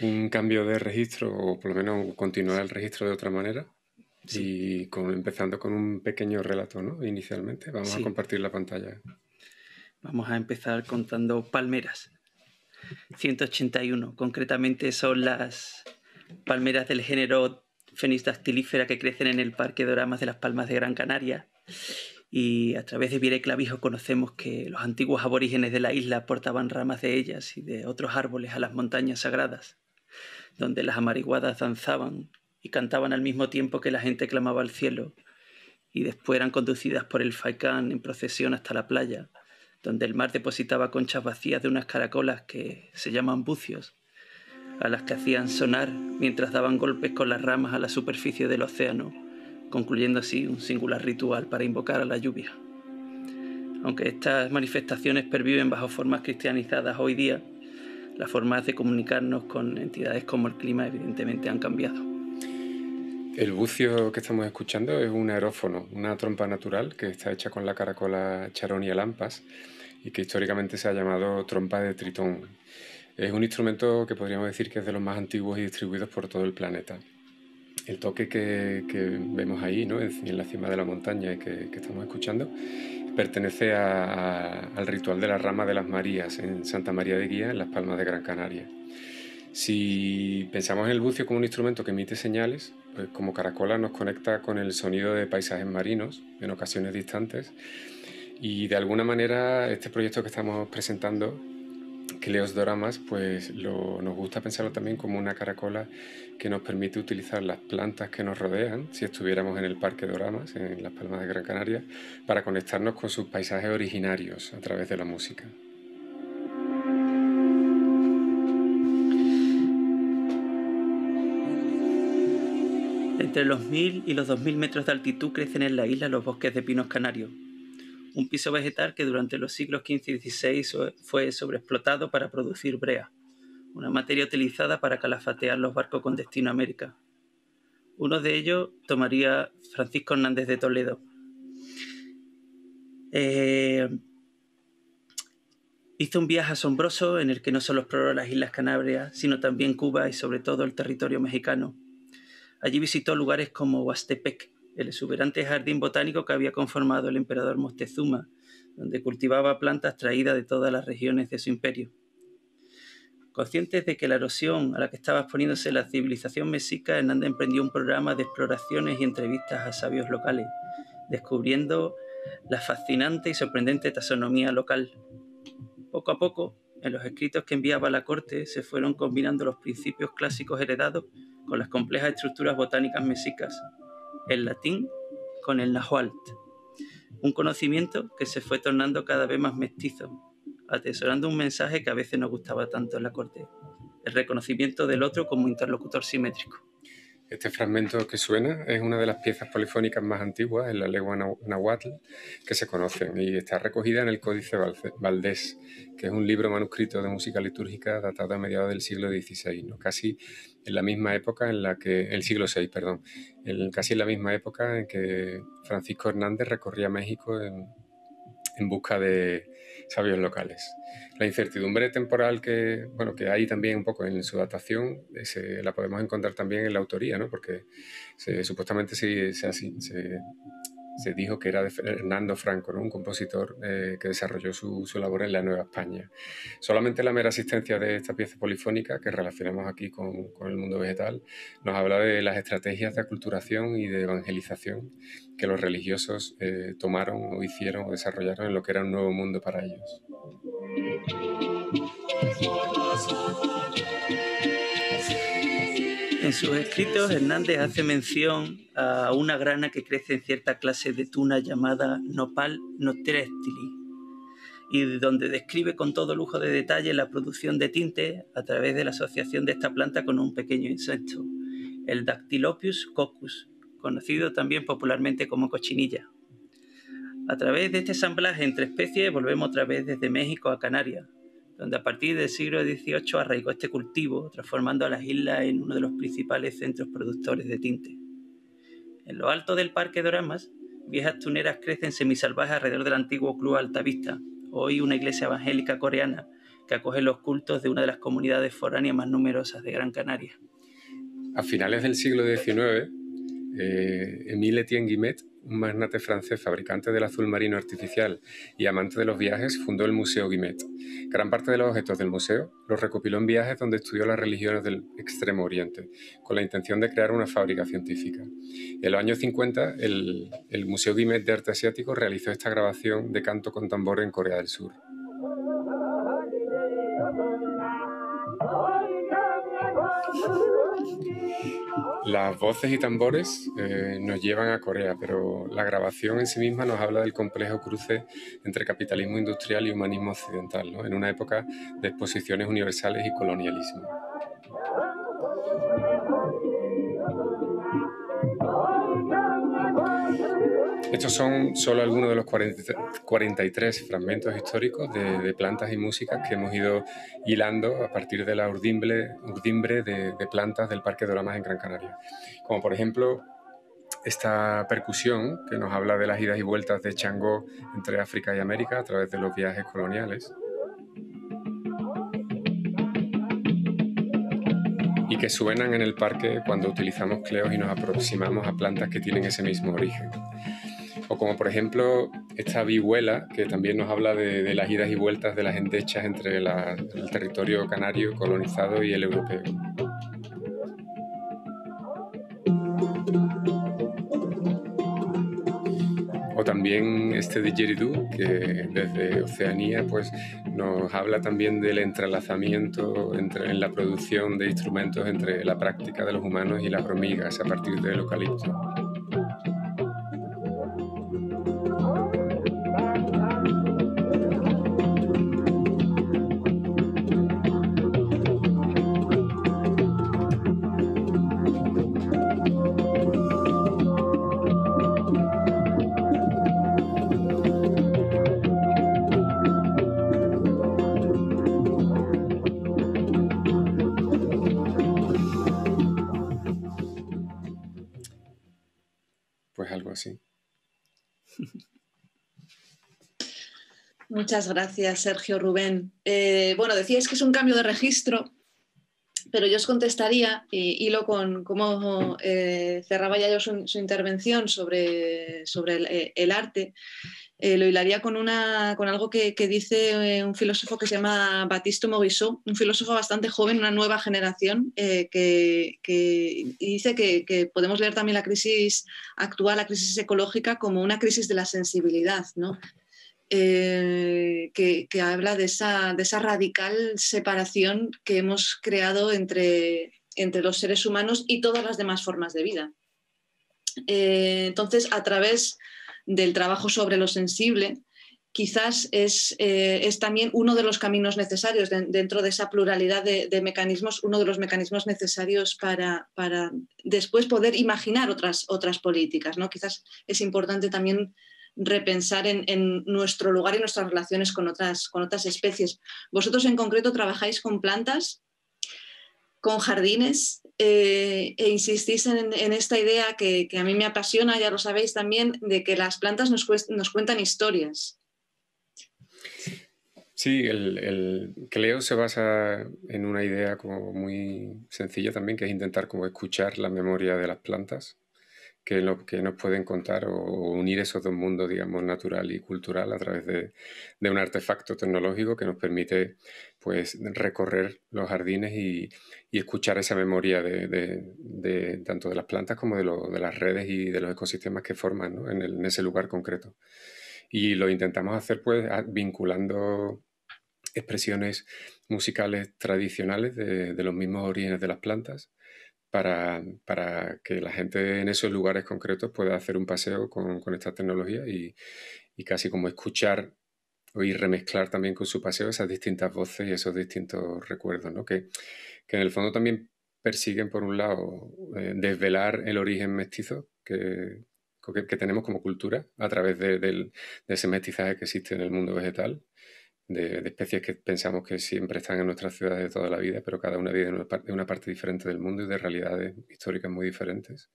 un cambio de registro o por lo menos continuar el registro de otra manera. Y empezando con un pequeño relato, ¿no? Inicialmente. Vamos a compartir la pantalla. Vamos a empezar contando palmeras. 181. Concretamente son las palmeras del género Fenis dactilífera que crecen en el Parque Doramas de las Palmas de Gran Canaria y a través de Viera y Clavijo conocemos que los antiguos aborígenes de la isla portaban ramas de ellas y de otros árboles a las montañas sagradas, donde las amariguadas danzaban y cantaban al mismo tiempo que la gente clamaba al cielo, y después eran conducidas por el faicán en procesión hasta la playa, donde el mar depositaba conchas vacías de unas caracolas que se llaman bucios, a las que hacían sonar mientras daban golpes con las ramas a la superficie del océano concluyendo así un singular ritual para invocar a la lluvia. Aunque estas manifestaciones perviven bajo formas cristianizadas hoy día, las formas de comunicarnos con entidades como el clima evidentemente han cambiado. El bucio que estamos escuchando es un aerófono, una trompa natural que está hecha con la caracola charonia lampas y que históricamente se ha llamado trompa de tritón. Es un instrumento que podríamos decir que es de los más antiguos y distribuidos por todo el planeta el toque que, vemos ahí, ¿no? en la cima de la montaña y que, estamos escuchando, pertenece al ritual de la rama de las Marías en Santa María de Guía, en las Palmas de Gran Canaria. Si pensamos en el bucio como un instrumento que emite señales, pues como caracola nos conecta con el sonido de paisajes marinos en ocasiones distantes y de alguna manera este proyecto que estamos presentando Cleos Doramas, pues nos gusta pensarlo también como una caracola que nos permite utilizar las plantas que nos rodean, si estuviéramos en el Parque Doramas, en Las Palmas de Gran Canaria, para conectarnos con sus paisajes originarios a través de la música. Entre los 1000 y los 2000 metros de altitud crecen en la isla los bosques de pinos canarios, un piso vegetal que durante los siglos XV y XVI fue sobreexplotado para producir brea, una materia utilizada para calafatear los barcos con destino a América. Uno de ellos tomaría Francisco Hernández de Toledo. Eh, hizo un viaje asombroso en el que no solo exploró las Islas Canarias, sino también Cuba y sobre todo el territorio mexicano. Allí visitó lugares como Huastepec, el exuberante jardín botánico que había conformado el emperador Moctezuma, donde cultivaba plantas traídas de todas las regiones de su imperio. Conscientes de que la erosión a la que estaba exponiéndose la civilización mexica, Hernández emprendió un programa de exploraciones y entrevistas a sabios locales, descubriendo la fascinante y sorprendente taxonomía local. Poco a poco, en los escritos que enviaba a la corte se fueron combinando los principios clásicos heredados con las complejas estructuras botánicas mexicas, el latín con el nahuatl, un conocimiento que se fue tornando cada vez más mestizo, atesorando un mensaje que a veces no gustaba tanto en la corte, el reconocimiento del otro como interlocutor simétrico. Este fragmento que suena es una de las piezas polifónicas más antiguas en la lengua nahuatl que se conocen y está recogida en el Códice Valdés, que es un libro manuscrito de música litúrgica datado a mediados del siglo XVI, ¿no? casi en la misma época en la que, el siglo VI, perdón, casi en la misma época en que Francisco Hernández recorría México en, en busca de sabios locales la incertidumbre temporal que, bueno, que hay también un poco en su datación, la podemos encontrar también en la autoría, ¿no? porque supuestamente se, se, se, dijo que era de Fernando Franco, un compositor eh, que desarrolló su, su, labor en la Nueva España. Solamente la mera existencia de esta pieza polifónica que relacionamos aquí con, con el mundo vegetal nos habla de las estrategias de aculturación y de evangelización que los religiosos eh, tomaron o hicieron o desarrollaron en lo que era un nuevo mundo para ellos. En sus escritos, Hernández hace mención a una grana que crece en cierta clase de tuna llamada Nopal notrestili, y donde describe con todo lujo de detalle la producción de tinte a través de la asociación de esta planta con un pequeño insecto, el Dactylopius coccus, conocido también popularmente como cochinilla. A través de este ensamblaje entre especies volvemos otra vez desde México a Canarias, donde a partir del siglo XVIII arraigó este cultivo, transformando a las islas en uno de los principales centros productores de tinte. En lo alto del Parque Doramas, viejas tuneras crecen semisalvajes alrededor del antiguo Club Altavista, hoy una iglesia evangélica coreana que acoge los cultos de una de las comunidades foráneas más numerosas de Gran Canaria. A finales del siglo XIX, eh, Émile Etienne Guimet, un magnate francés fabricante del azul marino artificial y amante de los viajes, fundó el Museo Guimet. Gran parte de los objetos del museo los recopiló en viajes donde estudió las religiones del Extremo Oriente, con la intención de crear una fábrica científica. En los años 50, el, el Museo Guimet de Arte Asiático realizó esta grabación de canto con tambor en Corea del Sur. Las voces y tambores eh, nos llevan a Corea, pero la grabación en sí misma nos habla del complejo cruce entre capitalismo industrial y humanismo occidental, en una época de exposiciones universales y colonialismo. Estos son solo algunos de los 43 fragmentos históricos de, plantas y músicas que hemos ido hilando a partir de la urdimbre, de, plantas del Parque Doramas en Gran Canaria. Como por ejemplo esta percusión que nos habla de las idas y vueltas de Changó entre África y América a través de los viajes coloniales. y que suenan en el parque cuando utilizamos cleos y nos aproximamos a plantas que tienen ese mismo origen. O como por ejemplo esta vihuela, que también nos habla de, las idas y vueltas de las endechas entre el territorio canario colonizado y el europeo. O también este didgeridoo, que desde Oceanía pues, nos habla también del entrelazamiento entre, en la producción de instrumentos entre la práctica de los humanos y las hormigas a partir del eucalipto. Muchas gracias, Sergio Rubén. Eh, bueno, decíais que es un cambio de registro, pero yo os contestaría, y hilo con cómo eh, cerraba ya yo su, intervención sobre, sobre el, arte, eh, lo hilaría con, una, con algo que, dice un filósofo que se llama Baptiste Morisot, un filósofo bastante joven, una nueva generación, que, dice que, que, podemos ver también la crisis actual, la crisis ecológica, como una crisis de la sensibilidad. ¿no? Eh, que, habla de esa, de esa, radical separación que hemos creado entre, entre los seres humanos y todas las demás formas de vida. Eh, entonces, a través del trabajo sobre lo sensible, quizás es, eh, también uno de los caminos necesarios dentro de esa pluralidad de, mecanismos, uno de los mecanismos necesarios para, después poder imaginar otras, otras políticas. ¿no? Quizás es importante también repensar en, nuestro lugar y nuestras relaciones con otras, con otras especies. Vosotros en concreto trabajáis con plantas, con jardines, eh, e insistís en, esta idea que, a mí me apasiona, ya lo sabéis también, de que las plantas nos, nos cuentan historias. Sí, el, el, Cleo se basa en una idea como muy sencilla también, que es intentar como escuchar la memoria de las plantas que, lo, nos pueden contar o, unir esos dos mundos, digamos, natural y cultural a través de, un artefacto tecnológico que nos permite pues, recorrer los jardines y, escuchar esa memoria de, tanto de las plantas como de, las redes y de los ecosistemas que forman en, ese lugar concreto. Y lo intentamos hacer pues vinculando expresiones musicales tradicionales de, los mismos orígenes de las plantas para, que la gente en esos lugares concretos pueda hacer un paseo con, esta tecnología y, casi como escuchar y remezclar también con su paseo esas distintas voces y esos distintos recuerdos, ¿no? que, en el fondo también persiguen, por un lado, eh, desvelar el origen mestizo que, que, tenemos como cultura a través de ese mestizaje que existe en el mundo vegetal de, especies que pensamos que siempre están en nuestras ciudades de toda la vida, pero cada una vive en una, parte, diferente del mundo y de realidades históricas muy diferentes.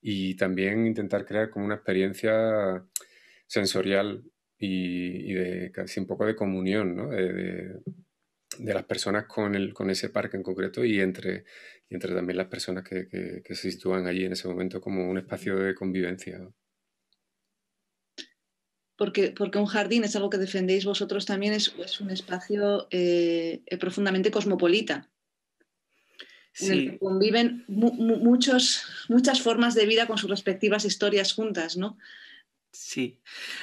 Y también intentar crear como una experiencia sensorial y, de casi un poco de comunión, ¿no? de, de, las personas con, el, con ese parque en concreto y entre, y entre también las personas que, que se sitúan allí en ese momento como un espacio de convivencia porque, un jardín es algo que defendéis vosotros también, es, un espacio eh, profundamente cosmopolita. En el que conviven muchos, muchas formas de vida con sus respectivas historias juntas, ¿no? Sí,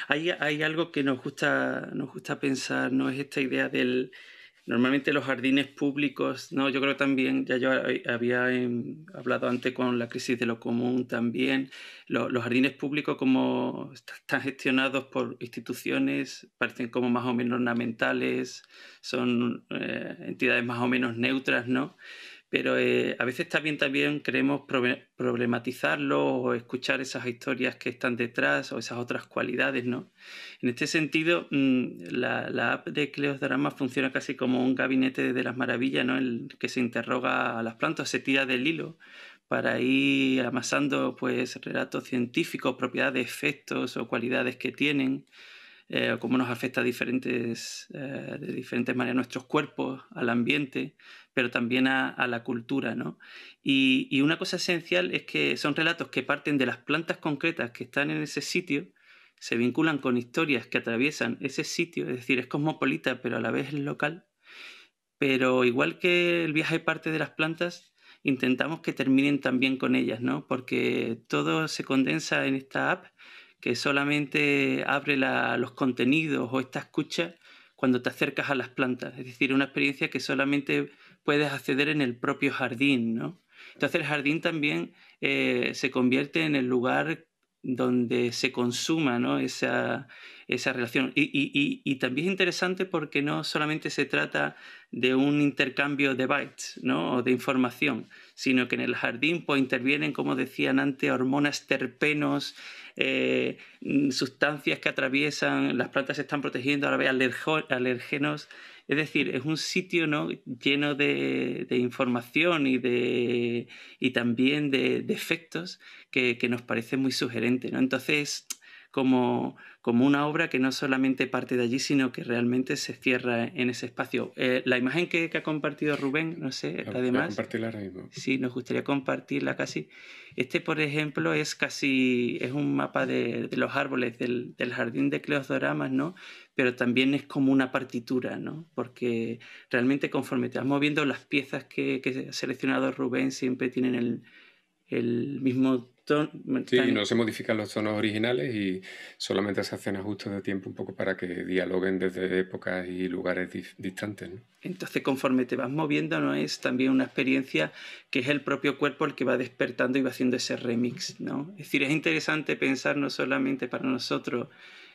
hay, hay algo que nos gusta, nos gusta pensar, ¿no? Es esta idea del, Normalmente los jardines públicos, no, yo creo también, ya yo había hablado antes con la crisis de lo común también, los jardines públicos como están gestionados por instituciones, parecen como más o menos ornamentales, son eh, entidades más o menos neutras, ¿no? Pero eh, a veces también, también queremos problematizarlo o escuchar esas historias que están detrás o esas otras cualidades, ¿no? En este sentido, mm, la, app de Cleosdrama funciona casi como un gabinete de las maravillas, ¿no? El que se interroga a las plantas, se tira del hilo para ir amasando pues relatos científicos, propiedades, efectos o cualidades que tienen, eh, cómo nos afecta diferentes, eh, de diferentes maneras nuestros cuerpos, al ambiente pero también a, la cultura. ¿no? Y, una cosa esencial es que son relatos que parten de las plantas concretas que están en ese sitio, se vinculan con historias que atraviesan ese sitio, es decir, es cosmopolita, pero a la vez es local. Pero igual que el viaje parte de las plantas, intentamos que terminen también con ellas, ¿no? Porque todo se condensa en esta app que solamente abre los contenidos o esta escucha cuando te acercas a las plantas. Es decir, una experiencia que solamente puedes acceder en el propio jardín, ¿no? Entonces el jardín también eh, se convierte en el lugar donde se consuma ¿no? esa, esa relación. Y, también es interesante porque no solamente se trata de un intercambio de bytes ¿no? o de información, sino que en el jardín pues, intervienen, como decían antes, hormonas, terpenos, eh, sustancias que atraviesan, las plantas se están protegiendo, ahora ve alergenos es decir, es un sitio ¿no? lleno de, información y, de, y también de, efectos que, que, nos parece muy sugerente. ¿no? Entonces, como, como una obra que no solamente parte de allí, sino que realmente se cierra en ese espacio. Eh, la imagen que, ha compartido Rubén, no sé, además... compartirla ahora mismo. Sí, nos gustaría compartirla casi. Este, por ejemplo, es casi, es un mapa de, los árboles del, jardín de Cleosdoramas, ¿no? Pero también es como una partitura, ¿no? Porque realmente conforme te vas moviendo, las piezas que, que ha seleccionado Rubén siempre tienen el, el mismo Sí, no se modifican los tonos originales y solamente se hacen ajustes de tiempo un poco para que dialoguen desde épocas y lugares distantes. Entonces, conforme te vas moviendo, ¿no? Es también una experiencia que es el propio cuerpo el que va despertando y va haciendo ese remix, ¿no? Es decir, es interesante pensar no solamente para nosotros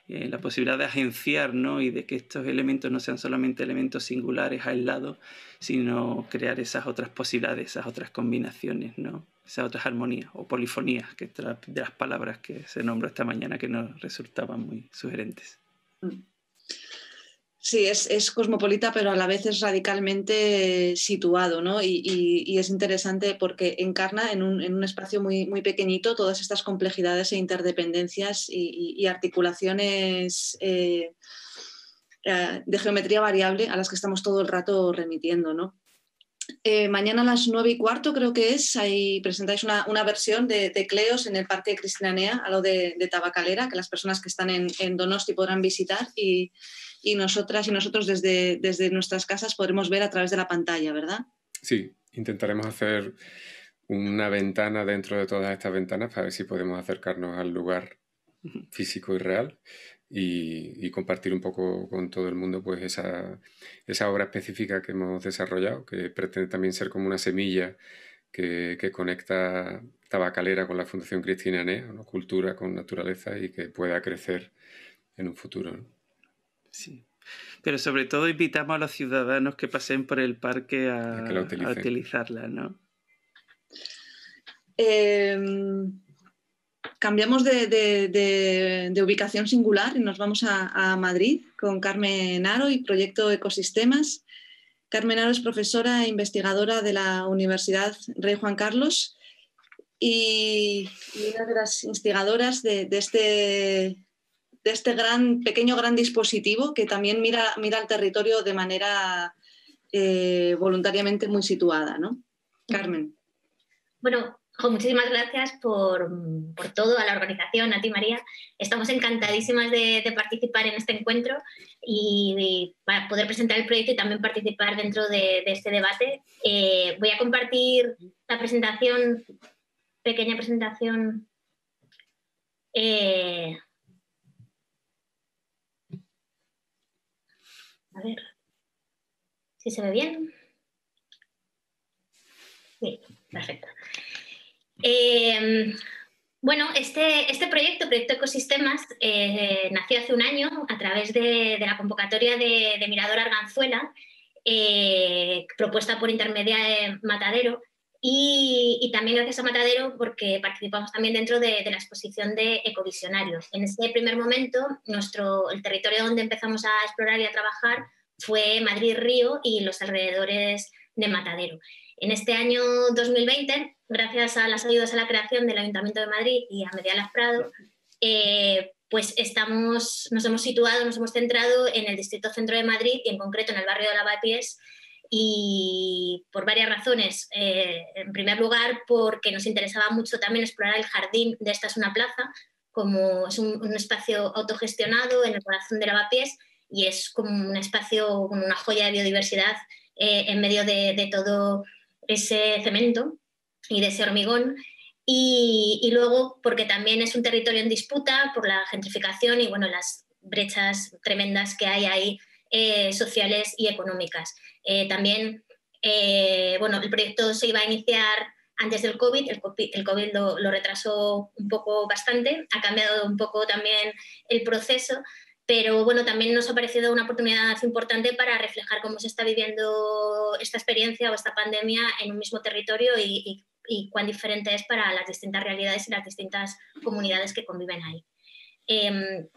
eh, la posibilidad de agenciar, ¿no? Y de que estos elementos no sean solamente elementos singulares, aislados, sino crear esas otras posibilidades, esas otras combinaciones, ¿no? Esas otras armonías o polifonías que de las palabras que se nombró esta mañana que nos resultaban muy sugerentes. Sí, es, cosmopolita, pero a la vez es radicalmente situado, ¿no? Y, es interesante porque encarna en un, espacio muy, muy, pequeñito todas estas complejidades e interdependencias y, articulaciones eh, eh, de geometría variable a las que estamos todo el rato remitiendo, ¿no? Eh, mañana a las nueve y cuarto creo que es, ahí presentáis una, versión de, Cleos en el Parque Cristinanea, a lo de, Tabacalera, que las personas que están en, Donosti podrán visitar y, nosotras y nosotros desde, desde nuestras casas podremos ver a través de la pantalla, ¿verdad? Sí, intentaremos hacer una ventana dentro de todas estas ventanas para ver si podemos acercarnos al lugar físico y real y, compartir un poco con todo el mundo pues esa, esa, obra específica que hemos desarrollado, que pretende también ser como una semilla que, que conecta Tabacalera con la Fundación Cristina Nea, cultura con naturaleza y que pueda crecer en un futuro. Sí. Pero sobre todo invitamos a los ciudadanos que pasen por el parque a, a utilizarla, ¿no? Eh cambiamos de, ubicación singular y nos vamos a, Madrid con Carmen Aro y Proyecto Ecosistemas. Carmen Aro es profesora e investigadora de la Universidad Rey Juan Carlos y, una de las instigadoras de, este, este pequeño gran dispositivo que también mira, mira al territorio de manera eh, voluntariamente muy situada. ¿no? Carmen. Bueno, muchísimas gracias por, todo, a la organización, a ti María. Estamos encantadísimas de, participar en este encuentro y, para poder presentar el proyecto y también participar dentro de, este debate. Eh, voy a compartir la presentación, pequeña presentación. Eh, a ver si se ve bien. Sí, perfecto. Eh, bueno, este, este proyecto, Proyecto Ecosistemas, eh, nació hace un año a través de, la convocatoria de, Mirador Arganzuela, eh, propuesta por Intermedia Matadero, y, también gracias a Matadero porque participamos también dentro de, la exposición de ecovisionarios. En ese primer momento, nuestro, el territorio donde empezamos a explorar y a trabajar fue Madrid-Río y los alrededores de Matadero. En este año 2020 gracias a las ayudas a la creación del Ayuntamiento de Madrid y a Medialas Prado, eh, pues estamos, nos hemos situado, nos hemos centrado en el Distrito Centro de Madrid y en concreto en el barrio de Lavapiés y por varias razones. Eh, en primer lugar, porque nos interesaba mucho también explorar el jardín de Esta es una plaza, como es un, espacio autogestionado en el corazón de Lavapiés y es como un espacio, con una joya de biodiversidad eh, en medio de todo ese cemento y de ese hormigón. Y, luego porque también es un territorio en disputa por la gentrificación y bueno, las brechas tremendas que hay ahí eh, sociales y económicas. Eh, también, eh, bueno, el proyecto se iba a iniciar antes del COVID, el COVID, el COVID lo, lo, retrasó un poco bastante, ha cambiado un poco también el proceso, pero bueno, también nos ha parecido una oportunidad importante para reflejar cómo se está viviendo esta experiencia o esta pandemia en un mismo territorio y, cuán diferente es para las distintas realidades y las distintas comunidades que conviven ahí. Em,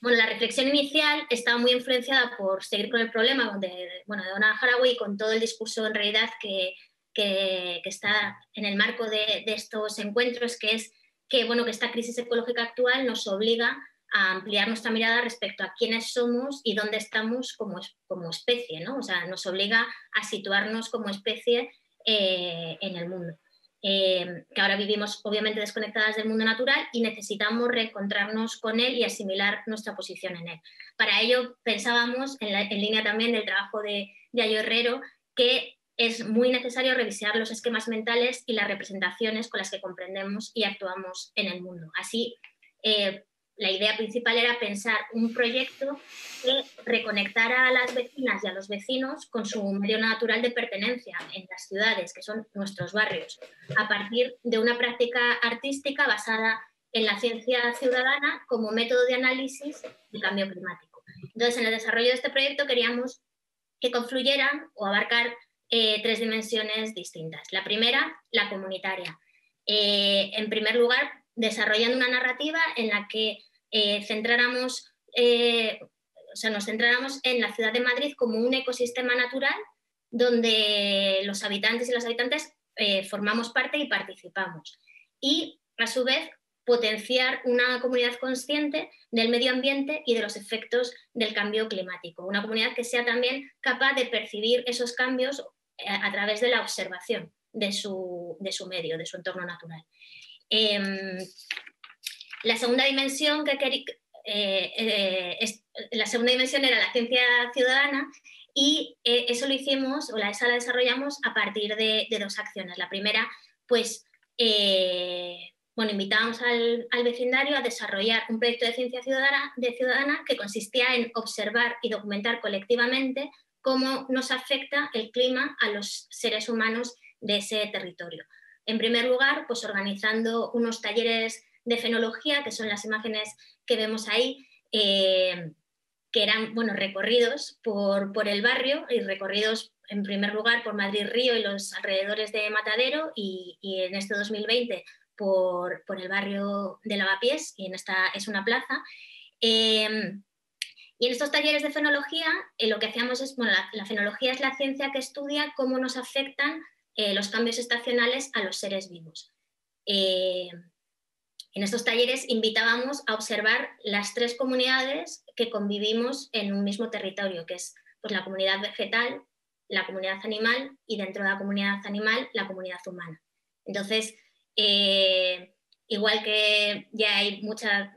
bueno, la reflexión inicial estaba muy influenciada por seguir con el problema de, bueno, de Donna Haraway con todo el discurso en realidad que, que, está en el marco de, de, estos encuentros, que es que, bueno, que esta crisis ecológica actual nos obliga a ampliar nuestra mirada respecto a quiénes somos y dónde estamos como, como especie, ¿no? O sea, nos obliga a situarnos como especie eh, en el mundo. Eh, que ahora vivimos obviamente desconectadas del mundo natural y necesitamos reencontrarnos con él y asimilar nuestra posición en él. Para ello pensábamos, en, línea también del trabajo de Yayo Herrero, que es muy necesario revisar los esquemas mentales y las representaciones con las que comprendemos y actuamos en el mundo. Así, eh, la idea principal era pensar un proyecto que reconectara a las vecinas y a los vecinos con su medio natural de pertenencia en las ciudades, que son nuestros barrios, a partir de una práctica artística basada en la ciencia ciudadana como método de análisis del cambio climático. Entonces, en el desarrollo de este proyecto queríamos que confluyeran o abarcar eh, tres dimensiones distintas. La primera, la comunitaria. Eh, en primer lugar, desarrollando una narrativa en la que eh, centráramos, o sea, nos centráramos en la ciudad de Madrid como un ecosistema natural donde los habitantes y las habitantes formamos parte y participamos. Y a su vez potenciar una comunidad consciente del medio ambiente y de los efectos del cambio climático. Una comunidad que sea también capaz de percibir esos cambios eh, a, través de la observación de su, medio, de su entorno natural. Em, la segunda dimensión que eh, eh, la segunda dimensión era la ciencia ciudadana y eso lo hicimos, o la, esa la desarrollamos a partir de, dos acciones. La primera, pues bueno, invitamos al, vecindario a desarrollar un proyecto de ciencia ciudadana, de ciudadana que consistía en observar y documentar colectivamente cómo nos afecta el clima a los seres humanos de ese territorio. En primer lugar, pues organizando unos talleres de fenología, que son las imágenes que vemos ahí, eh, que eran bueno, recorridos por, el barrio y recorridos en primer lugar por Madrid Río y los alrededores de Matadero y, y en este 2020 por, el barrio de Lavapiés y en esta es una plaza. Em, y en estos talleres de fenología eh, lo que hacíamos es, bueno, la, fenología es la ciencia que estudia cómo nos afectan eh, los cambios estacionales a los seres vivos. En estos talleres invitábamos a observar las tres comunidades que convivimos en un mismo territorio, que es pues, la comunidad vegetal, la comunidad animal y dentro de la comunidad animal la comunidad humana. Entonces, eh, igual que ya hay mucha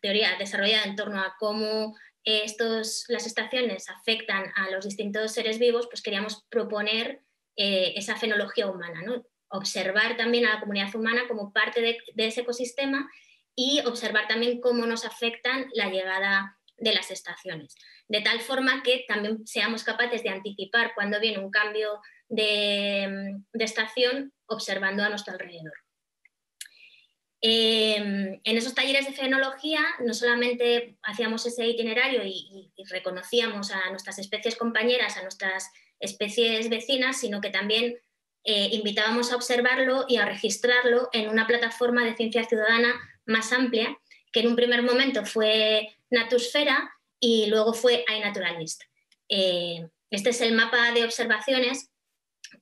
teoría desarrollada en torno a cómo estos, las estaciones afectan a los distintos seres vivos, pues queríamos proponer eh, esa fenología humana, ¿no? Observar también a la comunidad humana como parte de, ese ecosistema y observar también cómo nos afectan la llegada de las estaciones, de tal forma que también seamos capaces de anticipar cuando viene un cambio de, de estación observando a nuestro alrededor. Em, en esos talleres de fenología no solamente hacíamos ese itinerario y, reconocíamos a nuestras especies compañeras, a nuestras especies vecinas, sino que también eh, invitábamos a observarlo y a registrarlo en una plataforma de ciencia ciudadana más amplia, que en un primer momento fue Natusfera y luego fue iNaturalist. Eh, este es el mapa de observaciones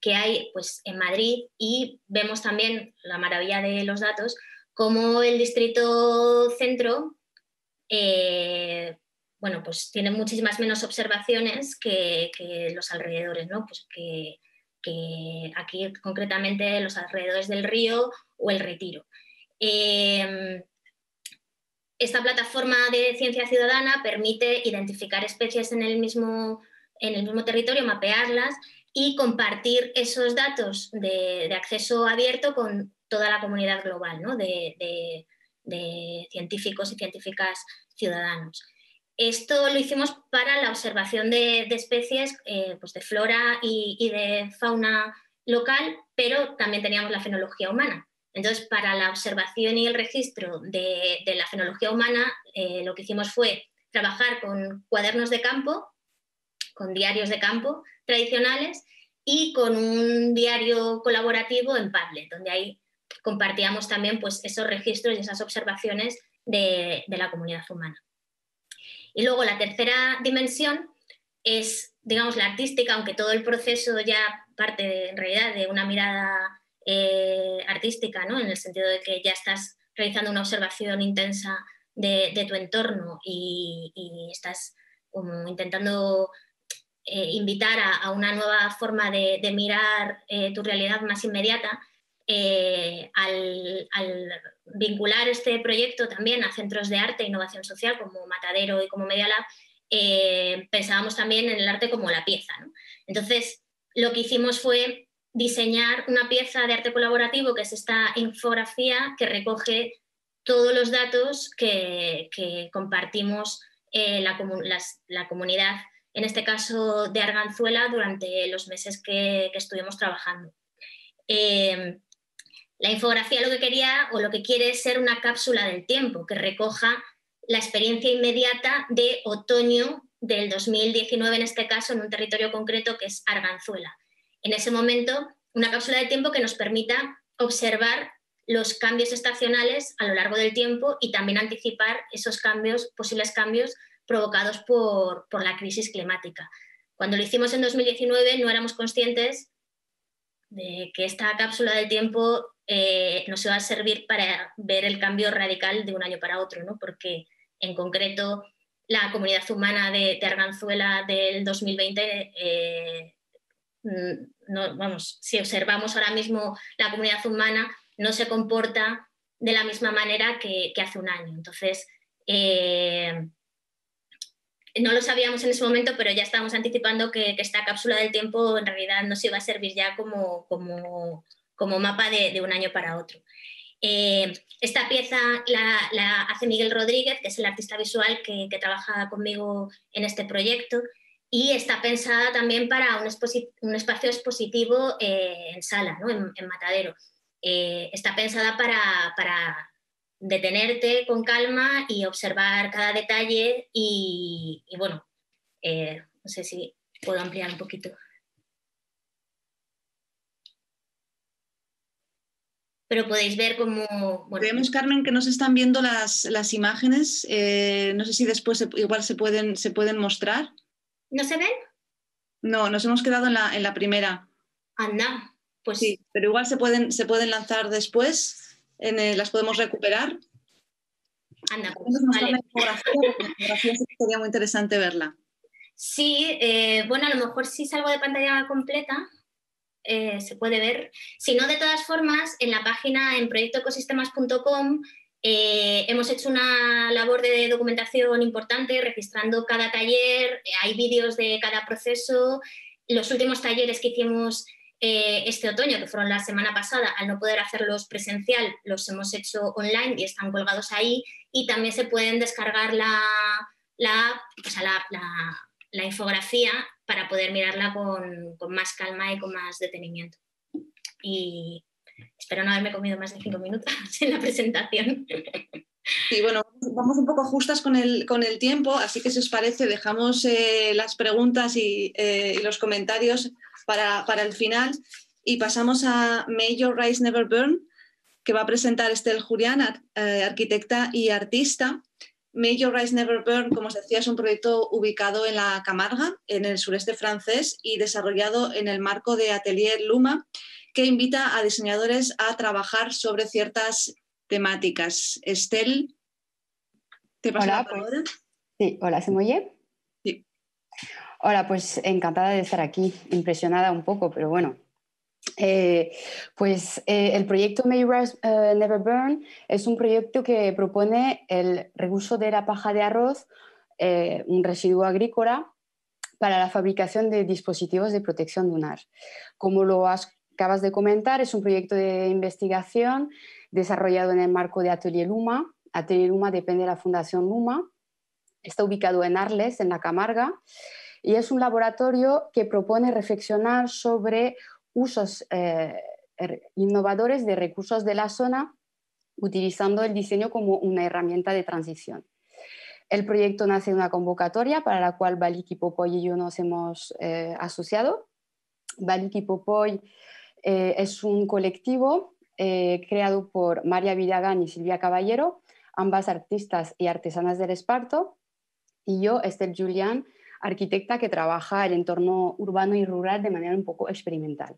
que hay pues, en Madrid y vemos también la maravilla de los datos como el distrito centro, eh, bueno, pues tiene muchísimas menos observaciones que, los alrededores, ¿no? Pues que, aquí concretamente los alrededores del río o el retiro. Eh, esta plataforma de ciencia ciudadana permite identificar especies en el mismo, en el mismo territorio, mapearlas y compartir esos datos de, de acceso abierto con toda la comunidad global de, científicos y científicas ciudadanos. Esto lo hicimos para la observación de, especies eh, pues de flora y, de fauna local, pero también teníamos la fenología humana. Entonces, para la observación y el registro de, la fenología humana, eh, lo que hicimos fue trabajar con cuadernos de campo, con diarios de campo tradicionales y con un diario colaborativo en Padlet, donde hay compartíamos también pues, esos registros y esas observaciones de, la comunidad humana. Y luego la tercera dimensión es, digamos, la artística, aunque todo el proceso ya parte en realidad de una mirada eh, artística, ¿no? en el sentido de que ya estás realizando una observación intensa de, tu entorno y, estás intentando eh, invitar a, una nueva forma de, mirar eh, tu realidad más inmediata, eh, al, vincular este proyecto también a centros de arte e innovación social como Matadero y como Media Lab, eh, pensábamos también en el arte como la pieza. Entonces, lo que hicimos fue diseñar una pieza de arte colaborativo que es esta infografía que recoge todos los datos que, compartimos eh, la, comunidad, en este caso de Arganzuela, durante los meses que, estuvimos trabajando. La infografía lo que quería o lo que quiere es ser una cápsula del tiempo que recoja la experiencia inmediata de otoño del 2019, en este caso, en un territorio concreto que es Arganzuela. En ese momento, una cápsula de tiempo que nos permita observar los cambios estacionales a lo largo del tiempo y también anticipar esos cambios, posibles cambios provocados por, la crisis climática. Cuando lo hicimos en 2019 no éramos conscientes de que esta cápsula del tiempo eh, nos iba a servir para ver el cambio radical de un año para otro, ¿no? porque en concreto la comunidad humana de, Arganzuela del 2020, eh, no, vamos, si observamos ahora mismo la comunidad humana, no se comporta de la misma manera que, hace un año. Entonces, eh, no lo sabíamos en ese momento, pero ya estábamos anticipando que, esta cápsula del tiempo en realidad nos iba a servir ya como, como, mapa de, un año para otro. Eh, esta pieza la, hace Miguel Rodríguez, que es el artista visual que, trabaja conmigo en este proyecto, y está pensada también para un, un espacio expositivo eh, en sala, ¿no? en, en Matadero. Eh, está pensada para, detenerte con calma y observar cada detalle y, bueno, eh, no sé si puedo ampliar un poquito. Pero podéis ver cómo... Vemos, Carmen, que nos están viendo las, imágenes. Eh, no sé si después igual se pueden, se pueden mostrar. ¿No se ven? No, nos hemos quedado en la, en la primera. Anda, pues sí, pero igual se pueden, se pueden lanzar después, las podemos recuperar. Anda, pues, vale. sería muy interesante verla. Sí, eh, bueno, a lo mejor si salgo de pantalla completa eh, se puede ver. Si no, de todas formas, en la página en proyectoecosistemas.com eh, hemos hecho una labor de documentación importante registrando cada taller, hay vídeos de cada proceso. Los últimos talleres que hicimos eh, este otoño, que fueron la semana pasada, al no poder hacerlos presencial, los hemos hecho online y están colgados ahí. Y también se pueden descargar la, la, la, infografía para poder mirarla con, con, más calma y con más detenimiento. Y espero no haberme comido más de cinco minutos en la presentación. Sí, bueno, vamos un poco justas con el, con el tiempo, así que si os parece, dejamos eh, las preguntas y, eh, y los comentarios para, para el final. Y pasamos a May Your Rise Never Burn, que va a presentar Estel Julián, eh, arquitecta y artista. May Your Rise Never Burn, como os decía, es un proyecto ubicado en la Camarga, en el sureste francés, y desarrollado en el marco de Atelier Luma, que invita a diseñadores a trabajar sobre ciertas temáticas. Estel, ¿te pasa la palabra? Sí, hola, ¿se me oye? Hola, pues encantada de estar aquí, impresionada un poco, pero bueno. Eh, pues eh, el proyecto May uh, Never Burn es un proyecto que propone el reuso de la paja de arroz, un residuo agrícola, para la fabricación de dispositivos de protección lunar. Como lo acabas de comentar, es un proyecto de investigación desarrollado en el marco de Atelier Luma. Atelier Luma depende de la Fundación Luma. Está ubicado en Arles, en la Camarga y es un laboratorio que propone reflexionar sobre usos eh, er, innovadores de recursos de la zona utilizando el diseño como una herramienta de transición. El proyecto nace de una convocatoria para la cual Baliki Popoy y yo nos hemos eh, asociado. Baliki Popoy eh, es un colectivo creado por María Villagán y Silvia Caballero, ambas artistas y artesanas del Esparto, y yo, Esther Julián, arquitecta que trabaja el entorno urbano y rural de manera un poco experimental.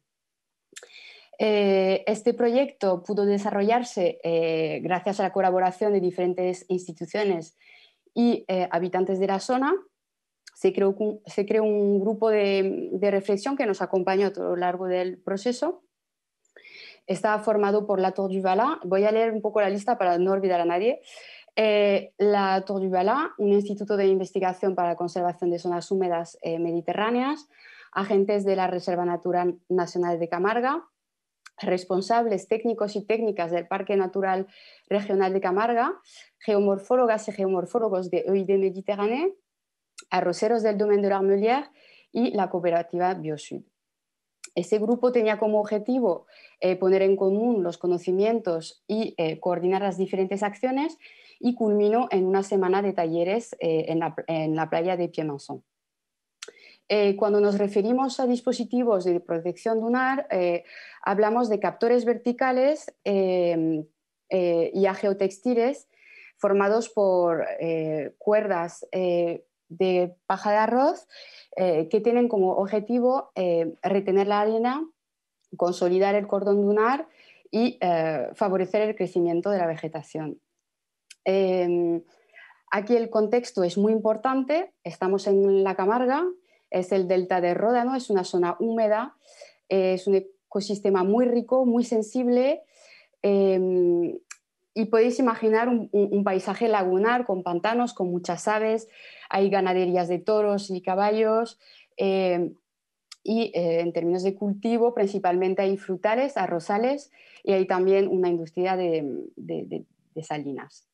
Eh, este proyecto pudo desarrollarse eh, gracias a la colaboración de diferentes instituciones y eh, habitantes de la zona. Se creó, un grupo de, de, reflexión que nos acompañó a lo largo del proceso. Estaba formado por la Tour du Vala. Voy a leer un poco la lista para no olvidar a nadie. Eh, la Tour du Balá, un instituto de investigación para la conservación de zonas húmedas eh, mediterráneas, agentes de la Reserva Natural Nacional de Camarga, responsables técnicos y técnicas del Parque Natural Regional de Camarga, geomorfólogas y geomorfólogos de OID Mediterráneo, arroceros del Domaine de l'Armelière y la cooperativa Biosud. Ese grupo tenía como objetivo eh, poner en común los conocimientos y eh, coordinar las diferentes acciones y culminó en una semana de talleres eh, en, la, playa de Piemonzón. cuando nos referimos a dispositivos de protección dunar, hablamos de captores verticales y a formados por cuerdas de paja de arroz eh, que tienen como objetivo eh, retener la arena, consolidar el cordón dunar y eh, favorecer el crecimiento de la vegetación. Em, aquí el contexto es muy importante, estamos en la Camarga, es el delta de Ródano, es una zona húmeda, es un ecosistema muy rico, muy sensible em, y podéis imaginar un, paisaje lagunar con pantanos, con muchas aves, hay ganaderías de toros y caballos. Eh, y eh, en términos de cultivo, principalmente hay frutales, arrozales y hay también una industria de, salinas.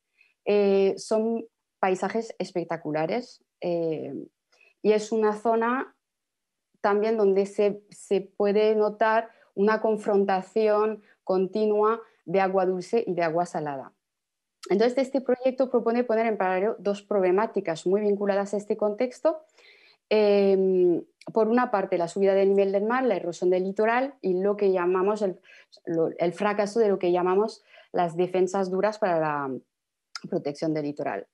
Eh, son paisajes espectaculares y es una zona también donde se, se puede notar una confrontación continua de agua dulce y de agua salada. Entonces, este proyecto propone poner en paralelo dos problemáticas muy vinculadas a este contexto. Em, por una parte, la subida del nivel del mar, la erosión del litoral y lo que llamamos el, fracaso de lo que llamamos las defensas duras para la protección del litoral.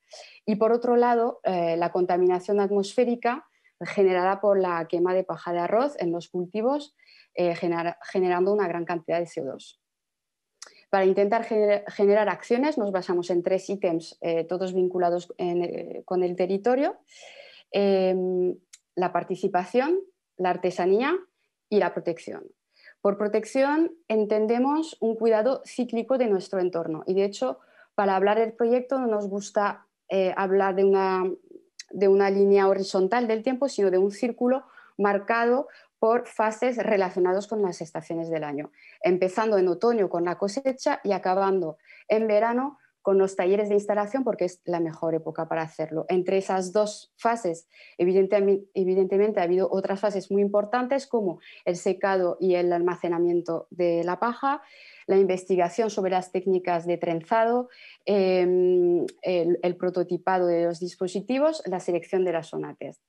Y por otro lado, eh, la contaminación atmosférica generada por la quema de paja de arroz en los cultivos, eh, generando una gran cantidad de CO2. Para intentar generar acciones nos basamos en tres ítems, eh, todos vinculados con el territorio. Em, la participación, la artesanía y la protección. Por protección entendemos un cuidado cíclico de nuestro entorno y de hecho para hablar del proyecto no nos gusta eh, hablar de una, de una línea horizontal del tiempo, sino de un círculo marcado por fases relacionadas con las estaciones del año, empezando en otoño con la cosecha y acabando en verano con los talleres de instalación porque es la mejor época para hacerlo. Entre esas dos fases, evidentemente, ha habido otras fases muy importantes como el secado y el almacenamiento de la paja, la investigación sobre las técnicas de trenzado, em, el, prototipado de los dispositivos, la selección de las zona test.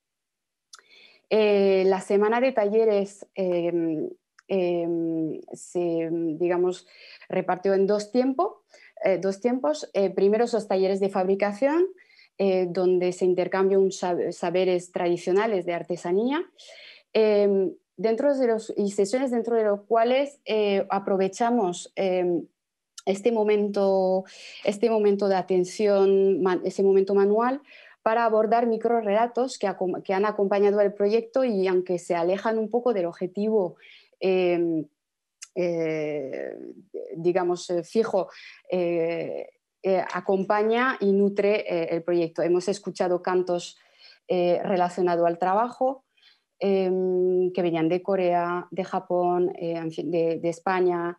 Eh, la semana de talleres em, em, se, digamos, repartió en dos, eh, dos tiempos. Eh, primero, esos talleres de fabricación, donde se intercambian saberes tradicionales de artesanía. Dentro de los, y sesiones dentro de los cuales aprovechamos este momento, este momento de atención, ese momento manual, para abordar microrelatos que, que han acompañado el proyecto y aunque se alejan un poco del objetivo em, eh, digamos, eh, fijo, eh, acompaña y nutre el proyecto. Hemos escuchado cantos relacionados al trabajo em, que venían de Corea, de Japón, de, de, España,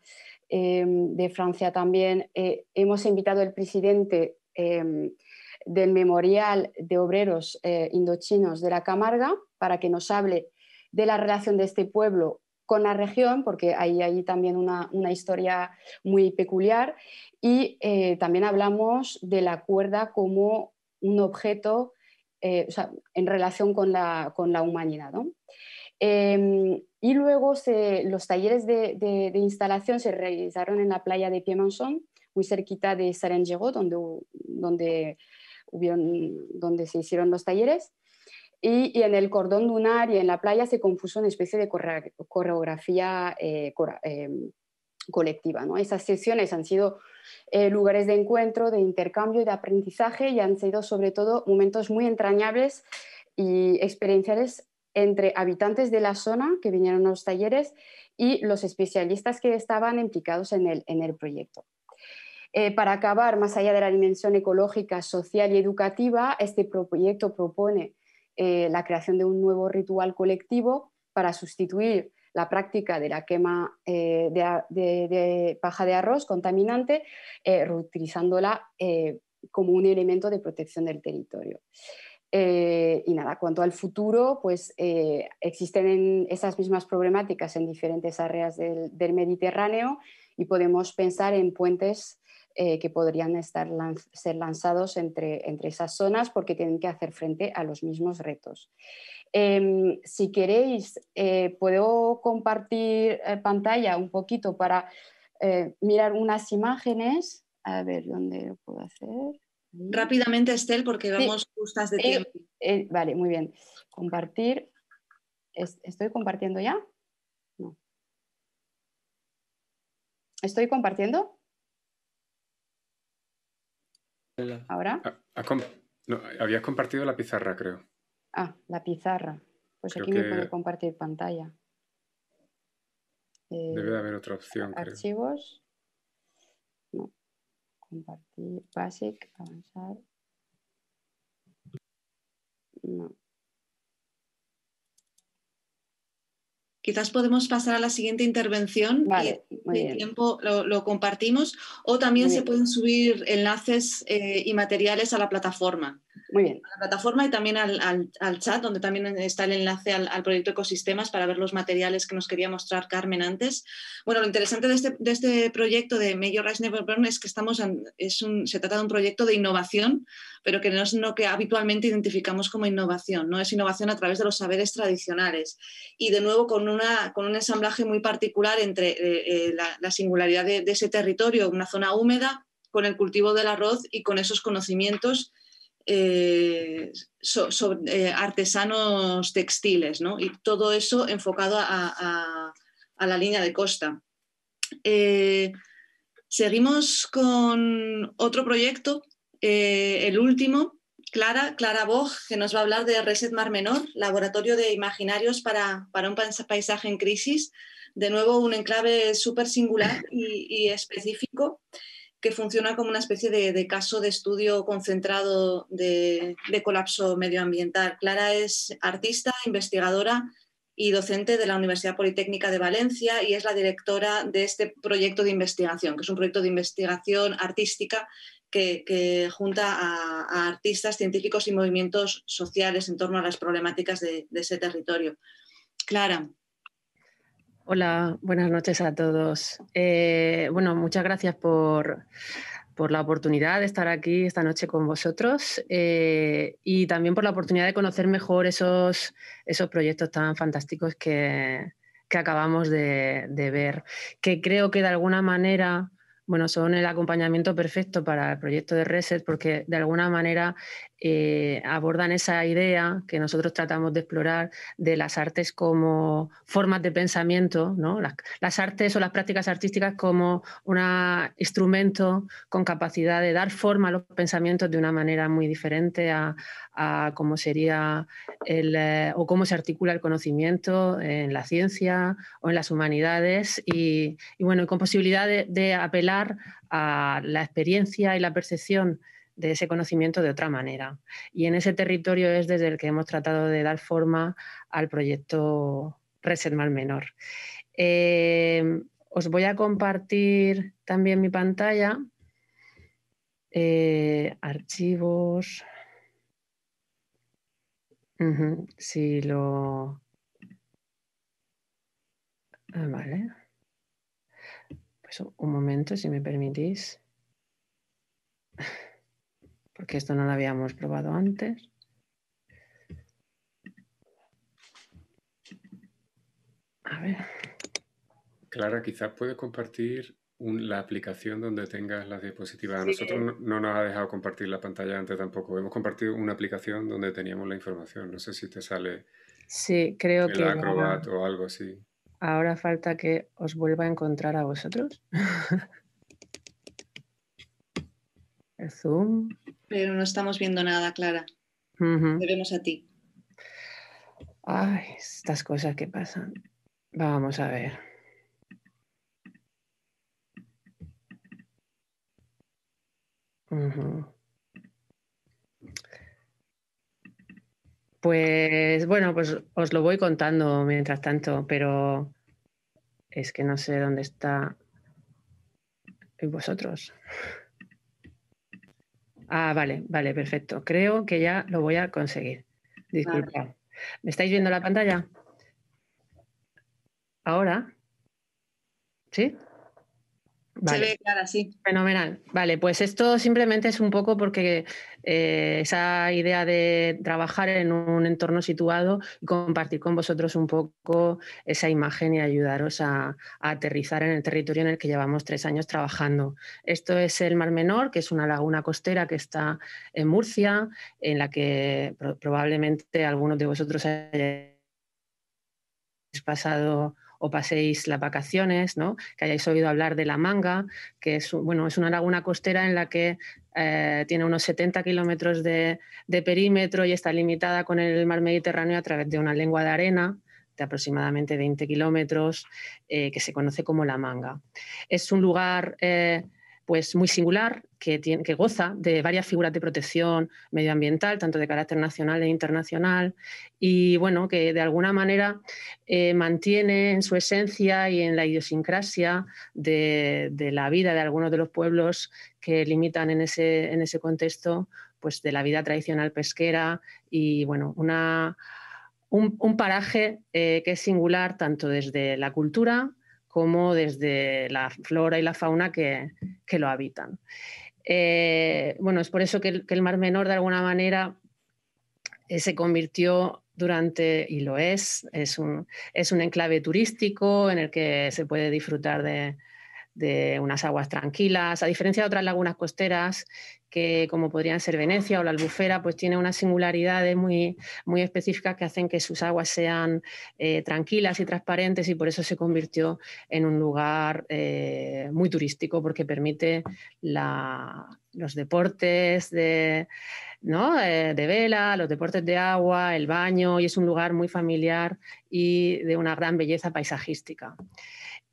em, de Francia también. hemos invitado al presidente del Memorial de Obreros eh, Indochinos de la Camarga para que nos hable de la relación de este pueblo con la región, porque hay ahí también una, historia muy peculiar, y eh, también hablamos de la cuerda como un objeto eh, en relación con la, humanidad. Em, y luego los talleres de, instalación se realizaron en la playa de Piemonzón, muy cerquita de Sarengego, donde, donde donde se hicieron los talleres. Y, en el cordón lunar y en la playa se compuso una especie de coreografía eh, em, colectiva. ¿no? Esas sesiones han sido eh, lugares de encuentro, de intercambio y de aprendizaje y han sido sobre todo momentos muy entrañables y experienciales entre habitantes de la zona que vinieron a los talleres y los especialistas que estaban implicados en el, en el proyecto. Eh, para acabar, más allá de la dimensión ecológica, social y educativa, este proyecto propone eh, la creación de un nuevo ritual colectivo para sustituir la práctica de la quema eh, de, paja de arroz contaminante, eh, reutilizándola eh, como un elemento de protección del territorio. y nada, cuanto al futuro, pues existen esas mismas problemáticas en diferentes áreas del, Mediterráneo y podemos pensar en puentes que podrían estar ser lanzados entre, entre esas zonas porque tienen que hacer frente a los mismos retos. Em, si queréis, eh, puedo compartir eh, pantalla un poquito para eh, mirar unas imágenes. A ver, ¿dónde lo puedo hacer? Rápidamente, Estel, porque vamos justas de tiempo. vale, muy bien. Compartir. ¿Estoy compartiendo ya? No. ¿Estoy compartiendo? ¿Ahora? Ah, habías compartido la pizarra, creo. Ah, la pizarra. Pues aquí me puedo compartir pantalla. Debe de haber otra opción. Archivos. No. Compartir. Basic. Avanzar. No. Quizás podemos pasar a la siguiente intervención. Vale, el tiempo lo, compartimos. O también se pueden subir enlaces eh, y materiales a la plataforma. Muy bien. A la plataforma y también al, chat, donde también está el enlace al, proyecto Ecosistemas para ver los materiales que nos quería mostrar Carmen antes. Bueno, lo interesante de este, este proyecto de Major Rise Never Burn es que estamos es un, se trata de un proyecto de innovación, pero que no es lo que habitualmente identificamos como innovación, no es innovación a través de los saberes tradicionales. Y de nuevo con, una, con un ensamblaje muy particular entre eh, eh, la, singularidad de, de ese territorio, una zona húmeda, con el cultivo del arroz y con esos conocimientos eh, eh, artesanos textiles, ¿no? Y todo eso enfocado a, la línea de costa. Eh, seguimos con otro proyecto, el último, Clara, Clara que nos va a hablar de Reset Mar Menor, laboratorio de imaginarios para, un paisaje en crisis. De nuevo, un enclave súper singular y específico que funciona como una especie de, caso de estudio concentrado de, colapso medioambiental. Clara es artista, investigadora y docente de la Universidad Politécnica de Valencia y es la directora de este proyecto de investigación, que es un proyecto de investigación artística que, junta a, artistas, científicos y movimientos sociales en torno a las problemáticas de, ese territorio. Clara. Hola, buenas noches a todos. Eh, bueno, muchas gracias por, la oportunidad de estar aquí esta noche con vosotros eh, y también por la oportunidad de conocer mejor esos, esos proyectos tan fantásticos que, acabamos de, de, ver, que creo que de alguna manera bueno, son el acompañamiento perfecto para el proyecto de Reset porque de alguna manera eh, abordan esa idea que nosotros tratamos de explorar de las artes como formas de pensamiento, ¿no? las, artes o las prácticas artísticas como un instrumento con capacidad de dar forma a los pensamientos de una manera muy diferente a, cómo sería el, eh, o cómo se articula el conocimiento en la ciencia o en las humanidades y, bueno, con posibilidad de apelar a la experiencia y la percepción de ese conocimiento de otra manera. Y en ese territorio es desde el que hemos tratado de dar forma al proyecto Reset Mal Menor. Eh, os voy a compartir también mi pantalla. Eh, archivos. Si lo... Ah, vale. Pues un momento, si me permitís porque esto no lo habíamos probado antes. A ver. Clara, quizás puedes compartir la aplicación donde tengas las diapositivas. A nosotros no, nos ha dejado compartir la pantalla antes tampoco. Hemos compartido una aplicación donde teníamos la información. No sé si te sale sí, creo el que Acrobat o algo así. Ahora falta que os vuelva a encontrar a vosotros. el Zoom. Pero no estamos viendo nada, Clara. Te vemos a ti. Ay, estas cosas que pasan. Vamos a ver. Pues bueno, pues os lo voy contando mientras tanto, pero es que no sé dónde está vosotros. Ah, vale, vale, perfecto. Creo que ya lo voy a conseguir. Disculpa. ¿Me estáis viendo la pantalla? ¿Ahora? ¿Sí? Se ve clara, sí. Fenomenal. Vale, pues esto simplemente es un poco porque eh, esa idea de trabajar en un entorno situado y compartir con vosotros un poco esa imagen y ayudaros a, aterrizar en el territorio en el que llevamos tres años trabajando. Esto es el Mar Menor, que es una laguna costera que está en Murcia, en la que probablemente algunos de vosotros hayáis pasado o paséis las vacaciones, ¿no? que hayáis oído hablar de la manga, que es, bueno, es una laguna costera en la que eh, tiene unos 70 kilómetros de, perímetro y está limitada con el mar Mediterráneo a través de una lengua de arena de aproximadamente 20 kilómetros, eh, que se conoce como la manga. Es un lugar eh, pues muy singular, que, goza de varias figuras de protección medioambiental, tanto de carácter nacional e internacional, y bueno, que de alguna manera eh, mantiene en su esencia y en la idiosincrasia de, la vida de algunos de los pueblos que limitan en ese, en ese contexto pues de la vida tradicional pesquera y bueno, una, un, paraje eh, que es singular tanto desde la cultura como desde la flora y la fauna que, lo habitan. Eh, bueno, es por eso que el, Mar Menor de alguna manera eh, se convirtió durante, y lo es, es un, es un enclave turístico en el que se puede disfrutar de, de unas aguas tranquilas, a diferencia de otras lagunas costeras que como podrían ser Venecia o la Albufera, pues tiene unas singularidades muy, muy específicas que hacen que sus aguas sean eh, tranquilas y transparentes y por eso se convirtió en un lugar eh, muy turístico porque permite los deportes de, ¿no? Eh, de vela, los deportes de agua, el baño y es un lugar muy familiar y de una gran belleza paisajística.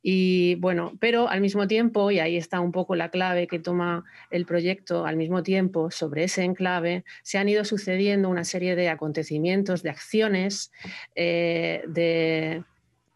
Y bueno, pero al mismo tiempo, y ahí está un poco la clave que toma el proyecto, al mismo tiempo, sobre ese enclave, se han ido sucediendo una serie de acontecimientos, de acciones, eh, de,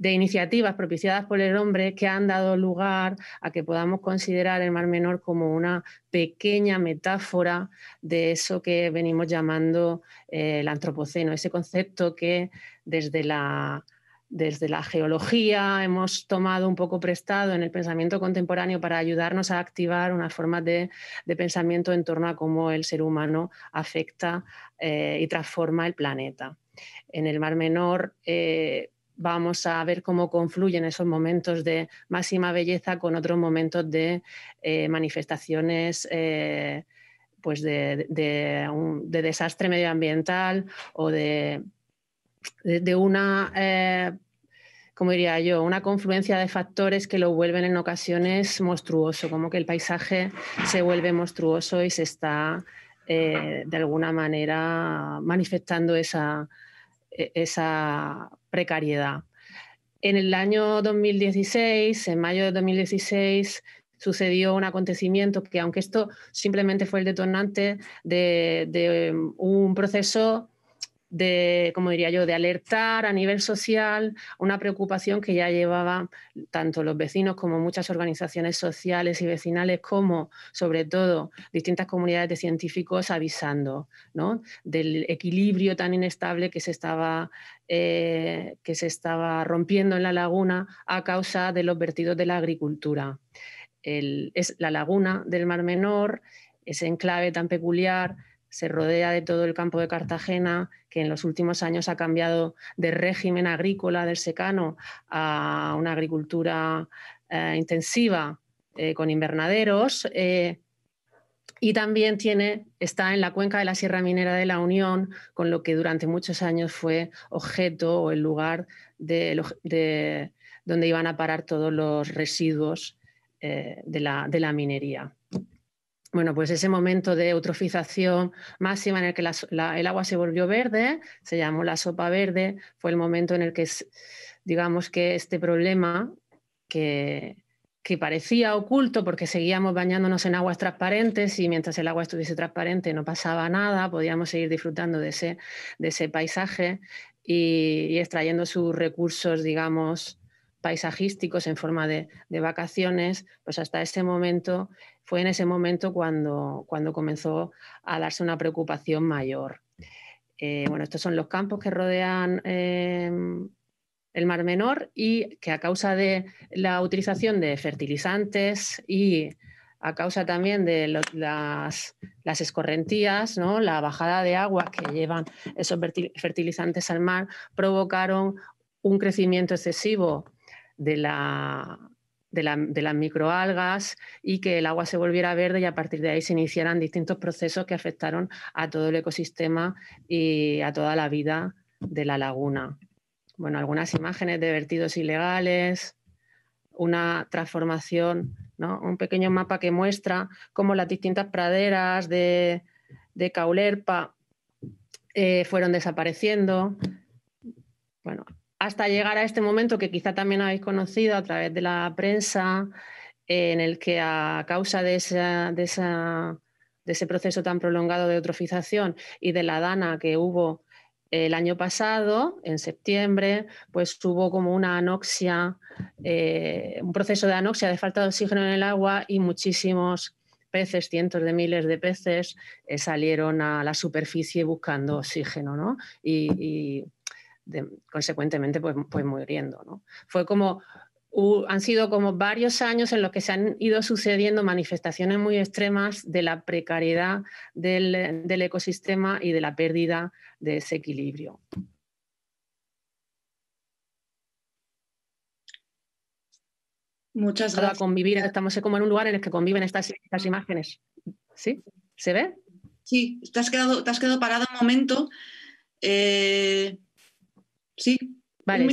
iniciativas propiciadas por el hombre que han dado lugar a que podamos considerar el Mar Menor como una pequeña metáfora de eso que venimos llamando eh, el antropoceno, ese concepto que desde la desde la geología hemos tomado un poco prestado en el pensamiento contemporáneo para ayudarnos a activar una forma de, pensamiento en torno a cómo el ser humano afecta eh, y transforma el planeta. En el Mar Menor eh, vamos a ver cómo confluyen esos momentos de máxima belleza con otros momentos de eh, manifestaciones pues de, desastre medioambiental o de de, una, eh, como diría yo, una confluencia de factores que lo vuelven en ocasiones monstruoso, como que el paisaje se vuelve monstruoso y se está eh, de alguna manera manifestando esa, e, esa precariedad. En el año 2016, en mayo de 2016, sucedió un acontecimiento que, aunque esto simplemente fue el detonante de un proceso de, como diría yo, de alertar a nivel social una preocupación que ya llevaba tanto los vecinos como muchas organizaciones sociales y vecinales, como sobre todo distintas comunidades de científicos avisando del equilibrio tan inestable que se, estaba, eh, que se estaba rompiendo en la laguna a causa de los vertidos de la agricultura. es la laguna del Mar Menor, ese enclave tan peculiar se rodea de todo el campo de Cartagena, que en los últimos años ha cambiado de régimen agrícola del secano a una agricultura eh, intensiva eh, con invernaderos. Eh, y también tiene, está en la cuenca de la Sierra Minera de la Unión, con lo que durante muchos años fue objeto o el lugar de, donde iban a parar todos los residuos de la minería. Bueno, pues ese momento de eutrofización máxima en el que el agua se volvió verde, se llamó la sopa verde, fue el momento en el que, digamos que este problema que, que parecía oculto porque seguíamos bañándonos en aguas transparentes y mientras el agua estuviese transparente no pasaba nada, podíamos seguir disfrutando de ese, de ese paisaje y, extrayendo sus recursos, digamos, paisajísticos en forma de, vacaciones, pues hasta ese momento, fue en ese momento cuando, cuando comenzó a darse una preocupación mayor. Eh, bueno, estos son los campos que rodean em, el Mar Menor y que a causa de la utilización de fertilizantes y a causa también de las, escorrentías, ¿no? la bajada de agua que llevan esos fertilizantes al mar, provocaron un crecimiento excesivo de, de, las microalgas y que el agua se volviera verde y a partir de ahí se iniciaran distintos procesos que afectaron a todo el ecosistema y a toda la vida de la laguna bueno, algunas imágenes de vertidos ilegales, una transformación, un pequeño mapa que muestra cómo las distintas praderas de, Caulerpa eh, fueron desapareciendo. Bueno, hasta llegar a este momento que quizá también habéis conocido a través de la prensa, en el que a causa de, ese proceso tan prolongado de eutrofización y de la dana que hubo el año pasado, en septiembre, pues tuvo como una anoxia, eh, un proceso de anoxia, de falta de oxígeno en el agua y muchísimos peces, cientos de miles de peces, eh, salieron a la superficie buscando oxígeno, ¿no? Y, consecuentemente, pues, pues muriendo, ¿no? Fue como han sido como varios años en los que se han ido sucediendo manifestaciones muy extremas de la precariedad del, ecosistema y de la pérdida de ese equilibrio. Muchas gracias. convivir, estamos como en un lugar en el que conviven estas, imágenes. ¿Sí? ¿Se ve? Sí, te has quedado, te has quedado parado un momento. Eh, sí. Vale.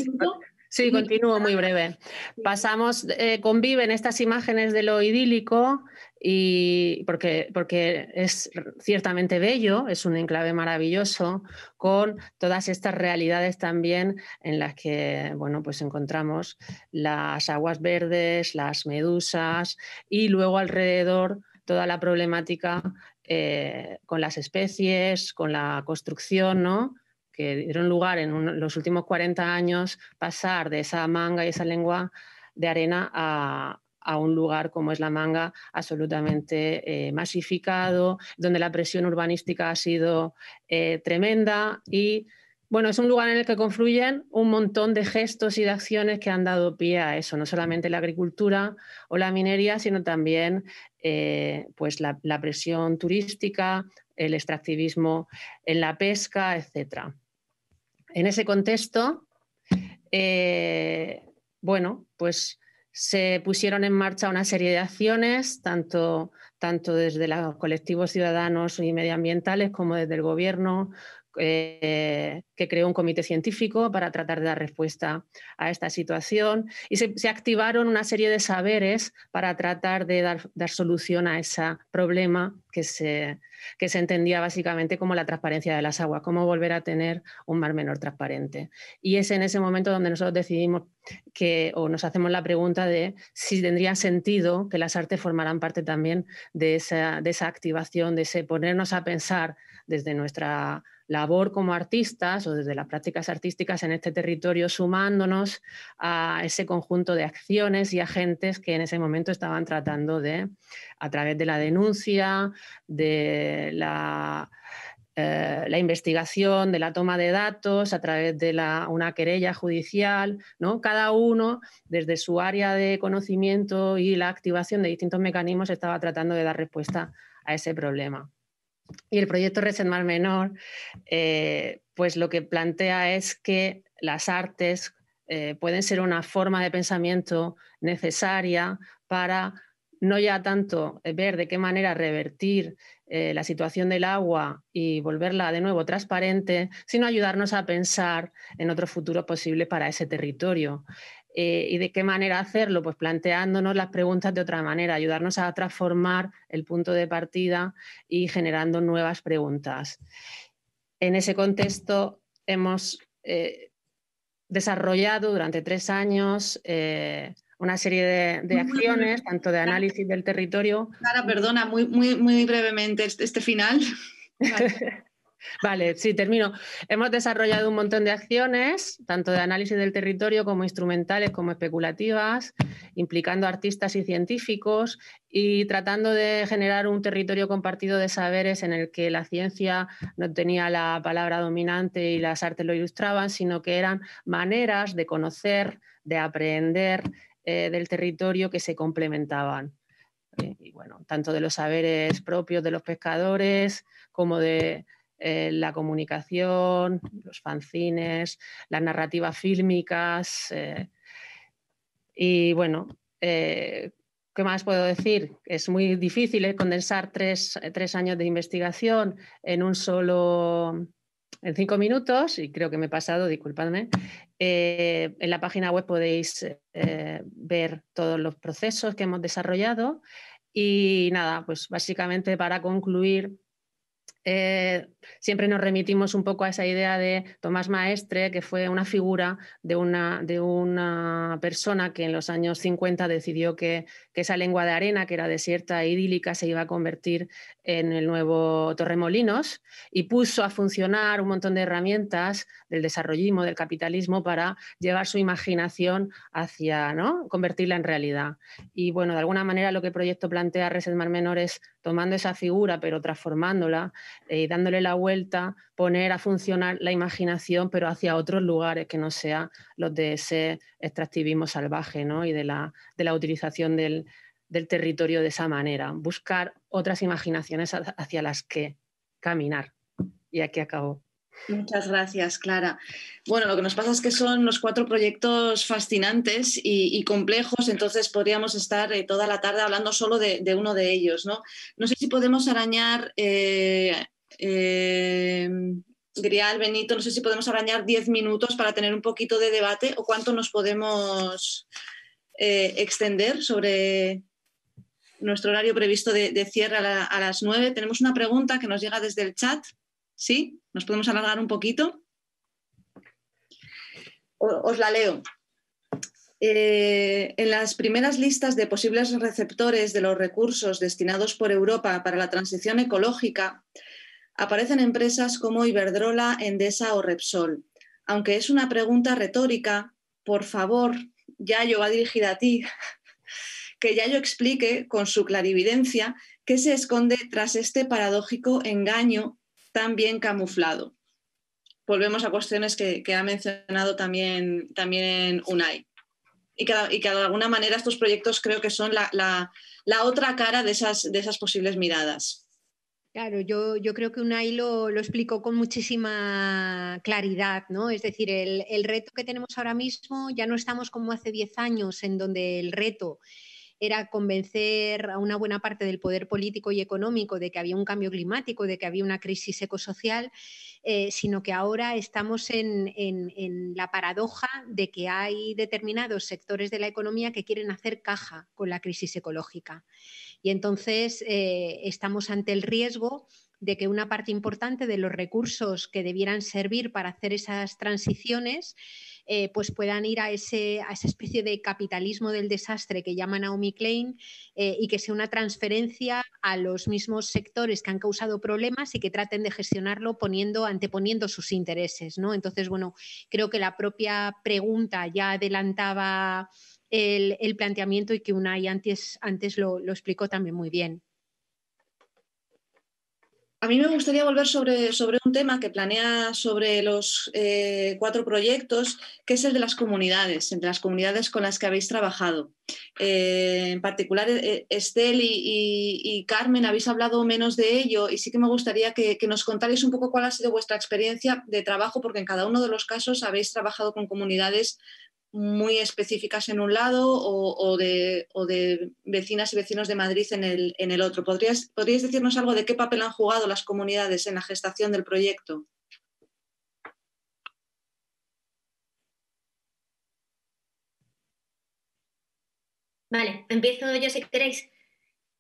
Sí, continúo muy breve. Pasamos, eh, conviven estas imágenes de lo idílico y porque, porque es ciertamente bello, es un enclave maravilloso, con todas estas realidades también en las que bueno, pues encontramos las aguas verdes, las medusas y luego alrededor toda la problemática eh, con las especies, con la construcción, ¿no? Que dieron lugar en los últimos 40 años pasar de esa manga y esa lengua de arena a, un lugar como es la manga absolutamente eh, masificado, donde la presión urbanística ha sido eh, tremenda y bueno, es un lugar en el que confluyen un montón de gestos y de acciones que han dado pie a eso, no solamente la agricultura o la minería, sino también eh, pues la, presión turística, el extractivismo en la pesca, etcétera. En ese contexto, eh, bueno, pues se pusieron en marcha una serie de acciones, tanto, tanto desde los colectivos ciudadanos y medioambientales como desde el gobierno, eh, que creó un comité científico para tratar de dar respuesta a esta situación y se, activaron una serie de saberes para tratar de dar, dar solución a ese problema que se, que se entendía básicamente como la transparencia de las aguas, cómo volver a tener un mar menor transparente. Y es en ese momento donde nosotros decidimos que, o nos hacemos la pregunta de si tendría sentido que las artes formaran parte también de esa, de esa activación, de ese ponernos a pensar desde nuestra labor como artistas o desde las prácticas artísticas en este territorio, sumándonos a ese conjunto de acciones y agentes que en ese momento estaban tratando de, a través de la denuncia, de la, eh, investigación, de la toma de datos, a través de una querella judicial, ¿no? cada uno desde su área de conocimiento y la activación de distintos mecanismos estaba tratando de dar respuesta a ese problema. Y el proyecto Reset Mar Menor, eh, pues lo que plantea es que las artes eh, pueden ser una forma de pensamiento necesaria para no ya tanto ver de qué manera revertir eh, la situación del agua y volverla de nuevo transparente, sino ayudarnos a pensar en otro futuro posible para ese territorio. Eh, ¿Y de qué manera hacerlo? Pues planteándonos las preguntas de otra manera, ayudarnos a transformar el punto de partida y generando nuevas preguntas. En ese contexto hemos eh, desarrollado durante tres años eh, una serie de, acciones, tanto de análisis del territorio. Clara, perdona, muy, muy, muy brevemente este, este final. Vale, sí, termino. Hemos desarrollado un montón de acciones, tanto de análisis del territorio como instrumentales como especulativas, implicando artistas y científicos y tratando de generar un territorio compartido de saberes en el que la ciencia no tenía la palabra dominante y las artes lo ilustraban, sino que eran maneras de conocer, de aprender eh, del territorio que se complementaban. Eh, y bueno, tanto de los saberes propios de los pescadores como de eh, la comunicación, los fanzines, las narrativas fílmicas. Eh, y bueno, eh, ¿qué más puedo decir? Es muy difícil condensar tres, años de investigación en un solo, en cinco minutos, y creo que me he pasado, disculpadme. en la página web podéis ver todos los procesos que hemos desarrollado. Y nada, pues básicamente para concluir, eh, siempre nos remitimos un poco a esa idea de Tomás Maestre, que fue una figura de una, de una persona que en los años 50 decidió que, esa lengua de arena, que era desierta e idílica, se iba a convertir en el nuevo Torremolinos y puso a funcionar un montón de herramientas del desarrollismo, del capitalismo, para llevar su imaginación hacia ¿no? convertirla en realidad. Y bueno, de alguna manera lo que el proyecto plantea Reset Mar Menor es tomando esa figura, pero transformándola y eh, dándole la vuelta, poner a funcionar la imaginación, pero hacia otros lugares que no sean los de ese extractivismo salvaje ¿no? y de la, de la utilización del, del territorio de esa manera. Buscar otras imaginaciones hacia las que caminar. Y aquí acabo. Muchas gracias, Clara. Bueno, lo que nos pasa es que son los cuatro proyectos fascinantes y, complejos, entonces podríamos estar eh, toda la tarde hablando solo de, uno de ellos. No, no sé si podemos arañar, eh, eh, Grial, Benito, no sé si podemos arañar diez minutos para tener un poquito de debate o cuánto nos podemos extender sobre nuestro horario previsto de, cierre a, a las nueve. Tenemos una pregunta que nos llega desde el chat. ¿Sí? ¿Nos podemos alargar un poquito? Os la leo. Eh, en las primeras listas de posibles receptores de los recursos destinados por Europa para la transición ecológica aparecen empresas como Iberdrola, Endesa o Repsol. Aunque es una pregunta retórica, por favor, Yayo va dirigida a ti, que Yayo explique con su clarividencia qué se esconde tras este paradójico engaño tan bien camuflado. Volvemos a cuestiones que, ha mencionado también, también Unai. Y que, de alguna manera estos proyectos creo que son la, otra cara de esas, de esas posibles miradas. Claro, yo, yo, creo que Unai lo, lo, explicó con muchísima claridad, ¿no? Es decir, el, el, reto que tenemos ahora mismo ya no estamos como hace 10 años, en donde el reto era convencer a una buena parte del poder político y económico de que había un cambio climático, de que había una crisis ecosocial, eh, sino que ahora estamos en, la paradoja de que hay determinados sectores de la economía que quieren hacer caja con la crisis ecológica. Y entonces eh, estamos ante el riesgo de que una parte importante de los recursos que debieran servir para hacer esas transiciones eh, pues puedan ir a, ese, a esa especie de capitalismo del desastre que llama Naomi Klein eh, y que sea una transferencia a los mismos sectores que han causado problemas y que traten de gestionarlo poniendo, anteponiendo sus intereses. ¿no? Entonces, bueno, creo que la propia pregunta ya adelantaba el, planteamiento y que Unai antes, antes lo explicó también muy bien. A mí me gustaría volver sobre, sobre un tema que planea sobre los eh, cuatro proyectos, que es el de las comunidades, entre las comunidades con las que habéis trabajado. Eh, en particular, eh, Estel y, Carmen, habéis hablado menos de ello y sí que me gustaría que, que nos contarais un poco cuál ha sido vuestra experiencia de trabajo, porque en cada uno de los casos habéis trabajado con comunidades muy específicas en un lado o, de, vecinas y vecinos de Madrid en el, en el otro. ¿Podrías, ¿Podríais decirnos algo de qué papel han jugado las comunidades en la gestación del proyecto? Vale, empiezo yo si queréis.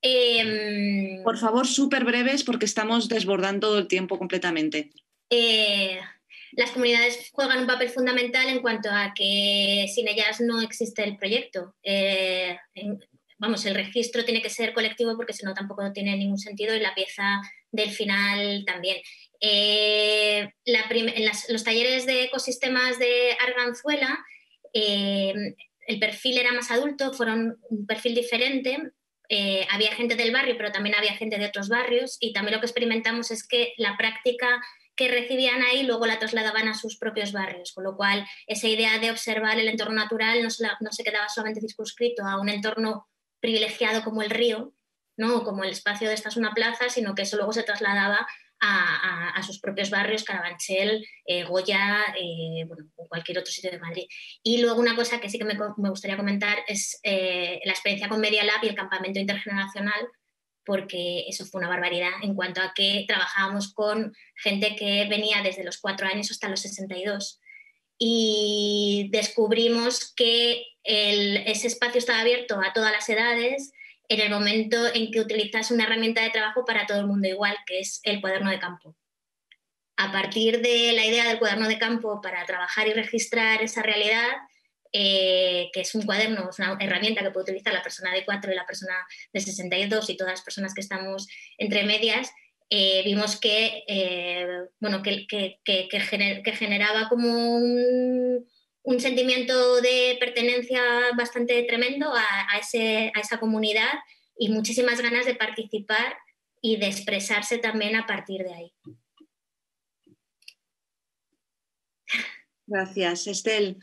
Em, Por favor, súper breves porque estamos desbordando el tiempo completamente. Eh, las comunidades juegan un papel fundamental en cuanto a que sin ellas no existe el proyecto. Eh, vamos, el registro tiene que ser colectivo porque si no tampoco tiene ningún sentido y la pieza del final también. Eh, en los talleres de ecosistemas de Arganzuela, eh, el perfil era más adulto, fueron un perfil diferente. había gente del barrio, pero también había gente de otros barrios y también lo que experimentamos es que la práctica que recibían ahí luego la trasladaban a sus propios barrios, con lo cual esa idea de observar el entorno natural no se, quedaba solamente circunscrito a un entorno privilegiado como el río, ¿no? como el espacio de esta es una plaza, sino que eso luego se trasladaba a, sus propios barrios, Carabanchel, eh, Goya, eh, bueno, cualquier otro sitio de Madrid. Y luego una cosa que sí que me, gustaría comentar es eh, la experiencia con Media Lab y el campamento intergeneracional, porque eso fue una barbaridad en cuanto a que trabajábamos con gente que venía desde los cuatro años hasta los 62 y descubrimos que ese espacio estaba abierto a todas las edades en el momento en que utilizas una herramienta de trabajo para todo el mundo igual, que es el cuaderno de campo. A partir de la idea del cuaderno de campo para trabajar y registrar esa realidad, eh, que es un cuaderno, es una herramienta que puede utilizar la persona de 4 y la persona de 62 y todas las personas que estamos entre medias, eh, vimos que, eh, bueno, que, que, generaba como un, sentimiento de pertenencia bastante tremendo a, ese, a esa comunidad y muchísimas ganas de participar y de expresarse también a partir de ahí. Gracias, Estel.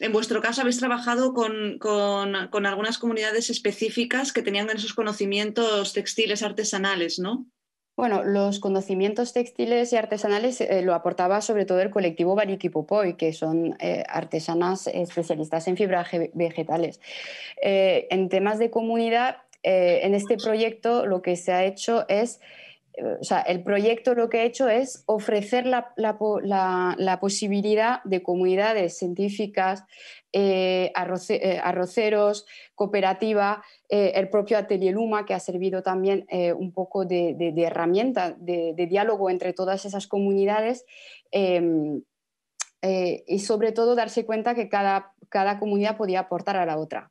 En vuestro caso habéis trabajado con, algunas comunidades específicas que tenían esos conocimientos textiles artesanales, ¿no? Bueno, los conocimientos textiles y artesanales eh, lo aportaba sobre todo el colectivo Bariki Popoy, que son eh, artesanas especialistas en fibras vegetales. Eh, en temas de comunidad, en este proyecto lo que se ha hecho es o sea, el proyecto lo que ha hecho es ofrecer la, posibilidad de comunidades científicas, eh, eh, arroceros, cooperativa, eh, el propio Atelier Luma, que ha servido también un poco de, herramienta de, diálogo entre todas esas comunidades. Em, y sobre todo darse cuenta que cada comunidad podía aportar a la otra.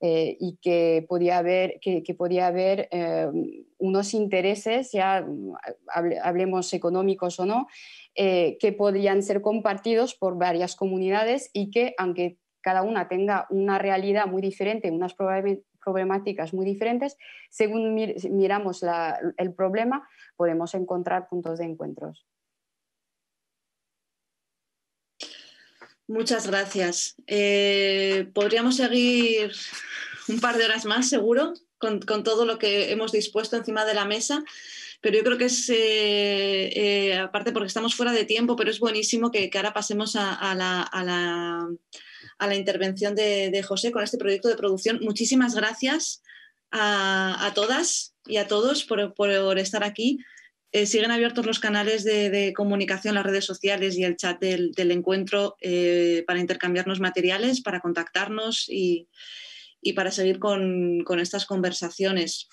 Eh, y que podía haber, que, podía haber eh, unos intereses, ya mm, hablemos económicos o no, eh, que podrían ser compartidos por varias comunidades y que aunque cada una tenga una realidad muy diferente, unas problemáticas muy diferentes, según miramos el problema, podemos encontrar puntos de encuentros. Muchas gracias. Eh, podríamos seguir un par de horas más, seguro, con, todo lo que hemos dispuesto encima de la mesa, pero yo creo que es, eh, eh, aparte porque estamos fuera de tiempo, pero es buenísimo que, ahora pasemos a, la, intervención de, José con este proyecto de producción. Muchísimas gracias a, todas y a todos por estar aquí. Eh, siguen abiertos los canales de, comunicación, las redes sociales y el chat del, encuentro eh, para intercambiarnos materiales, para contactarnos y, para seguir con, estas conversaciones.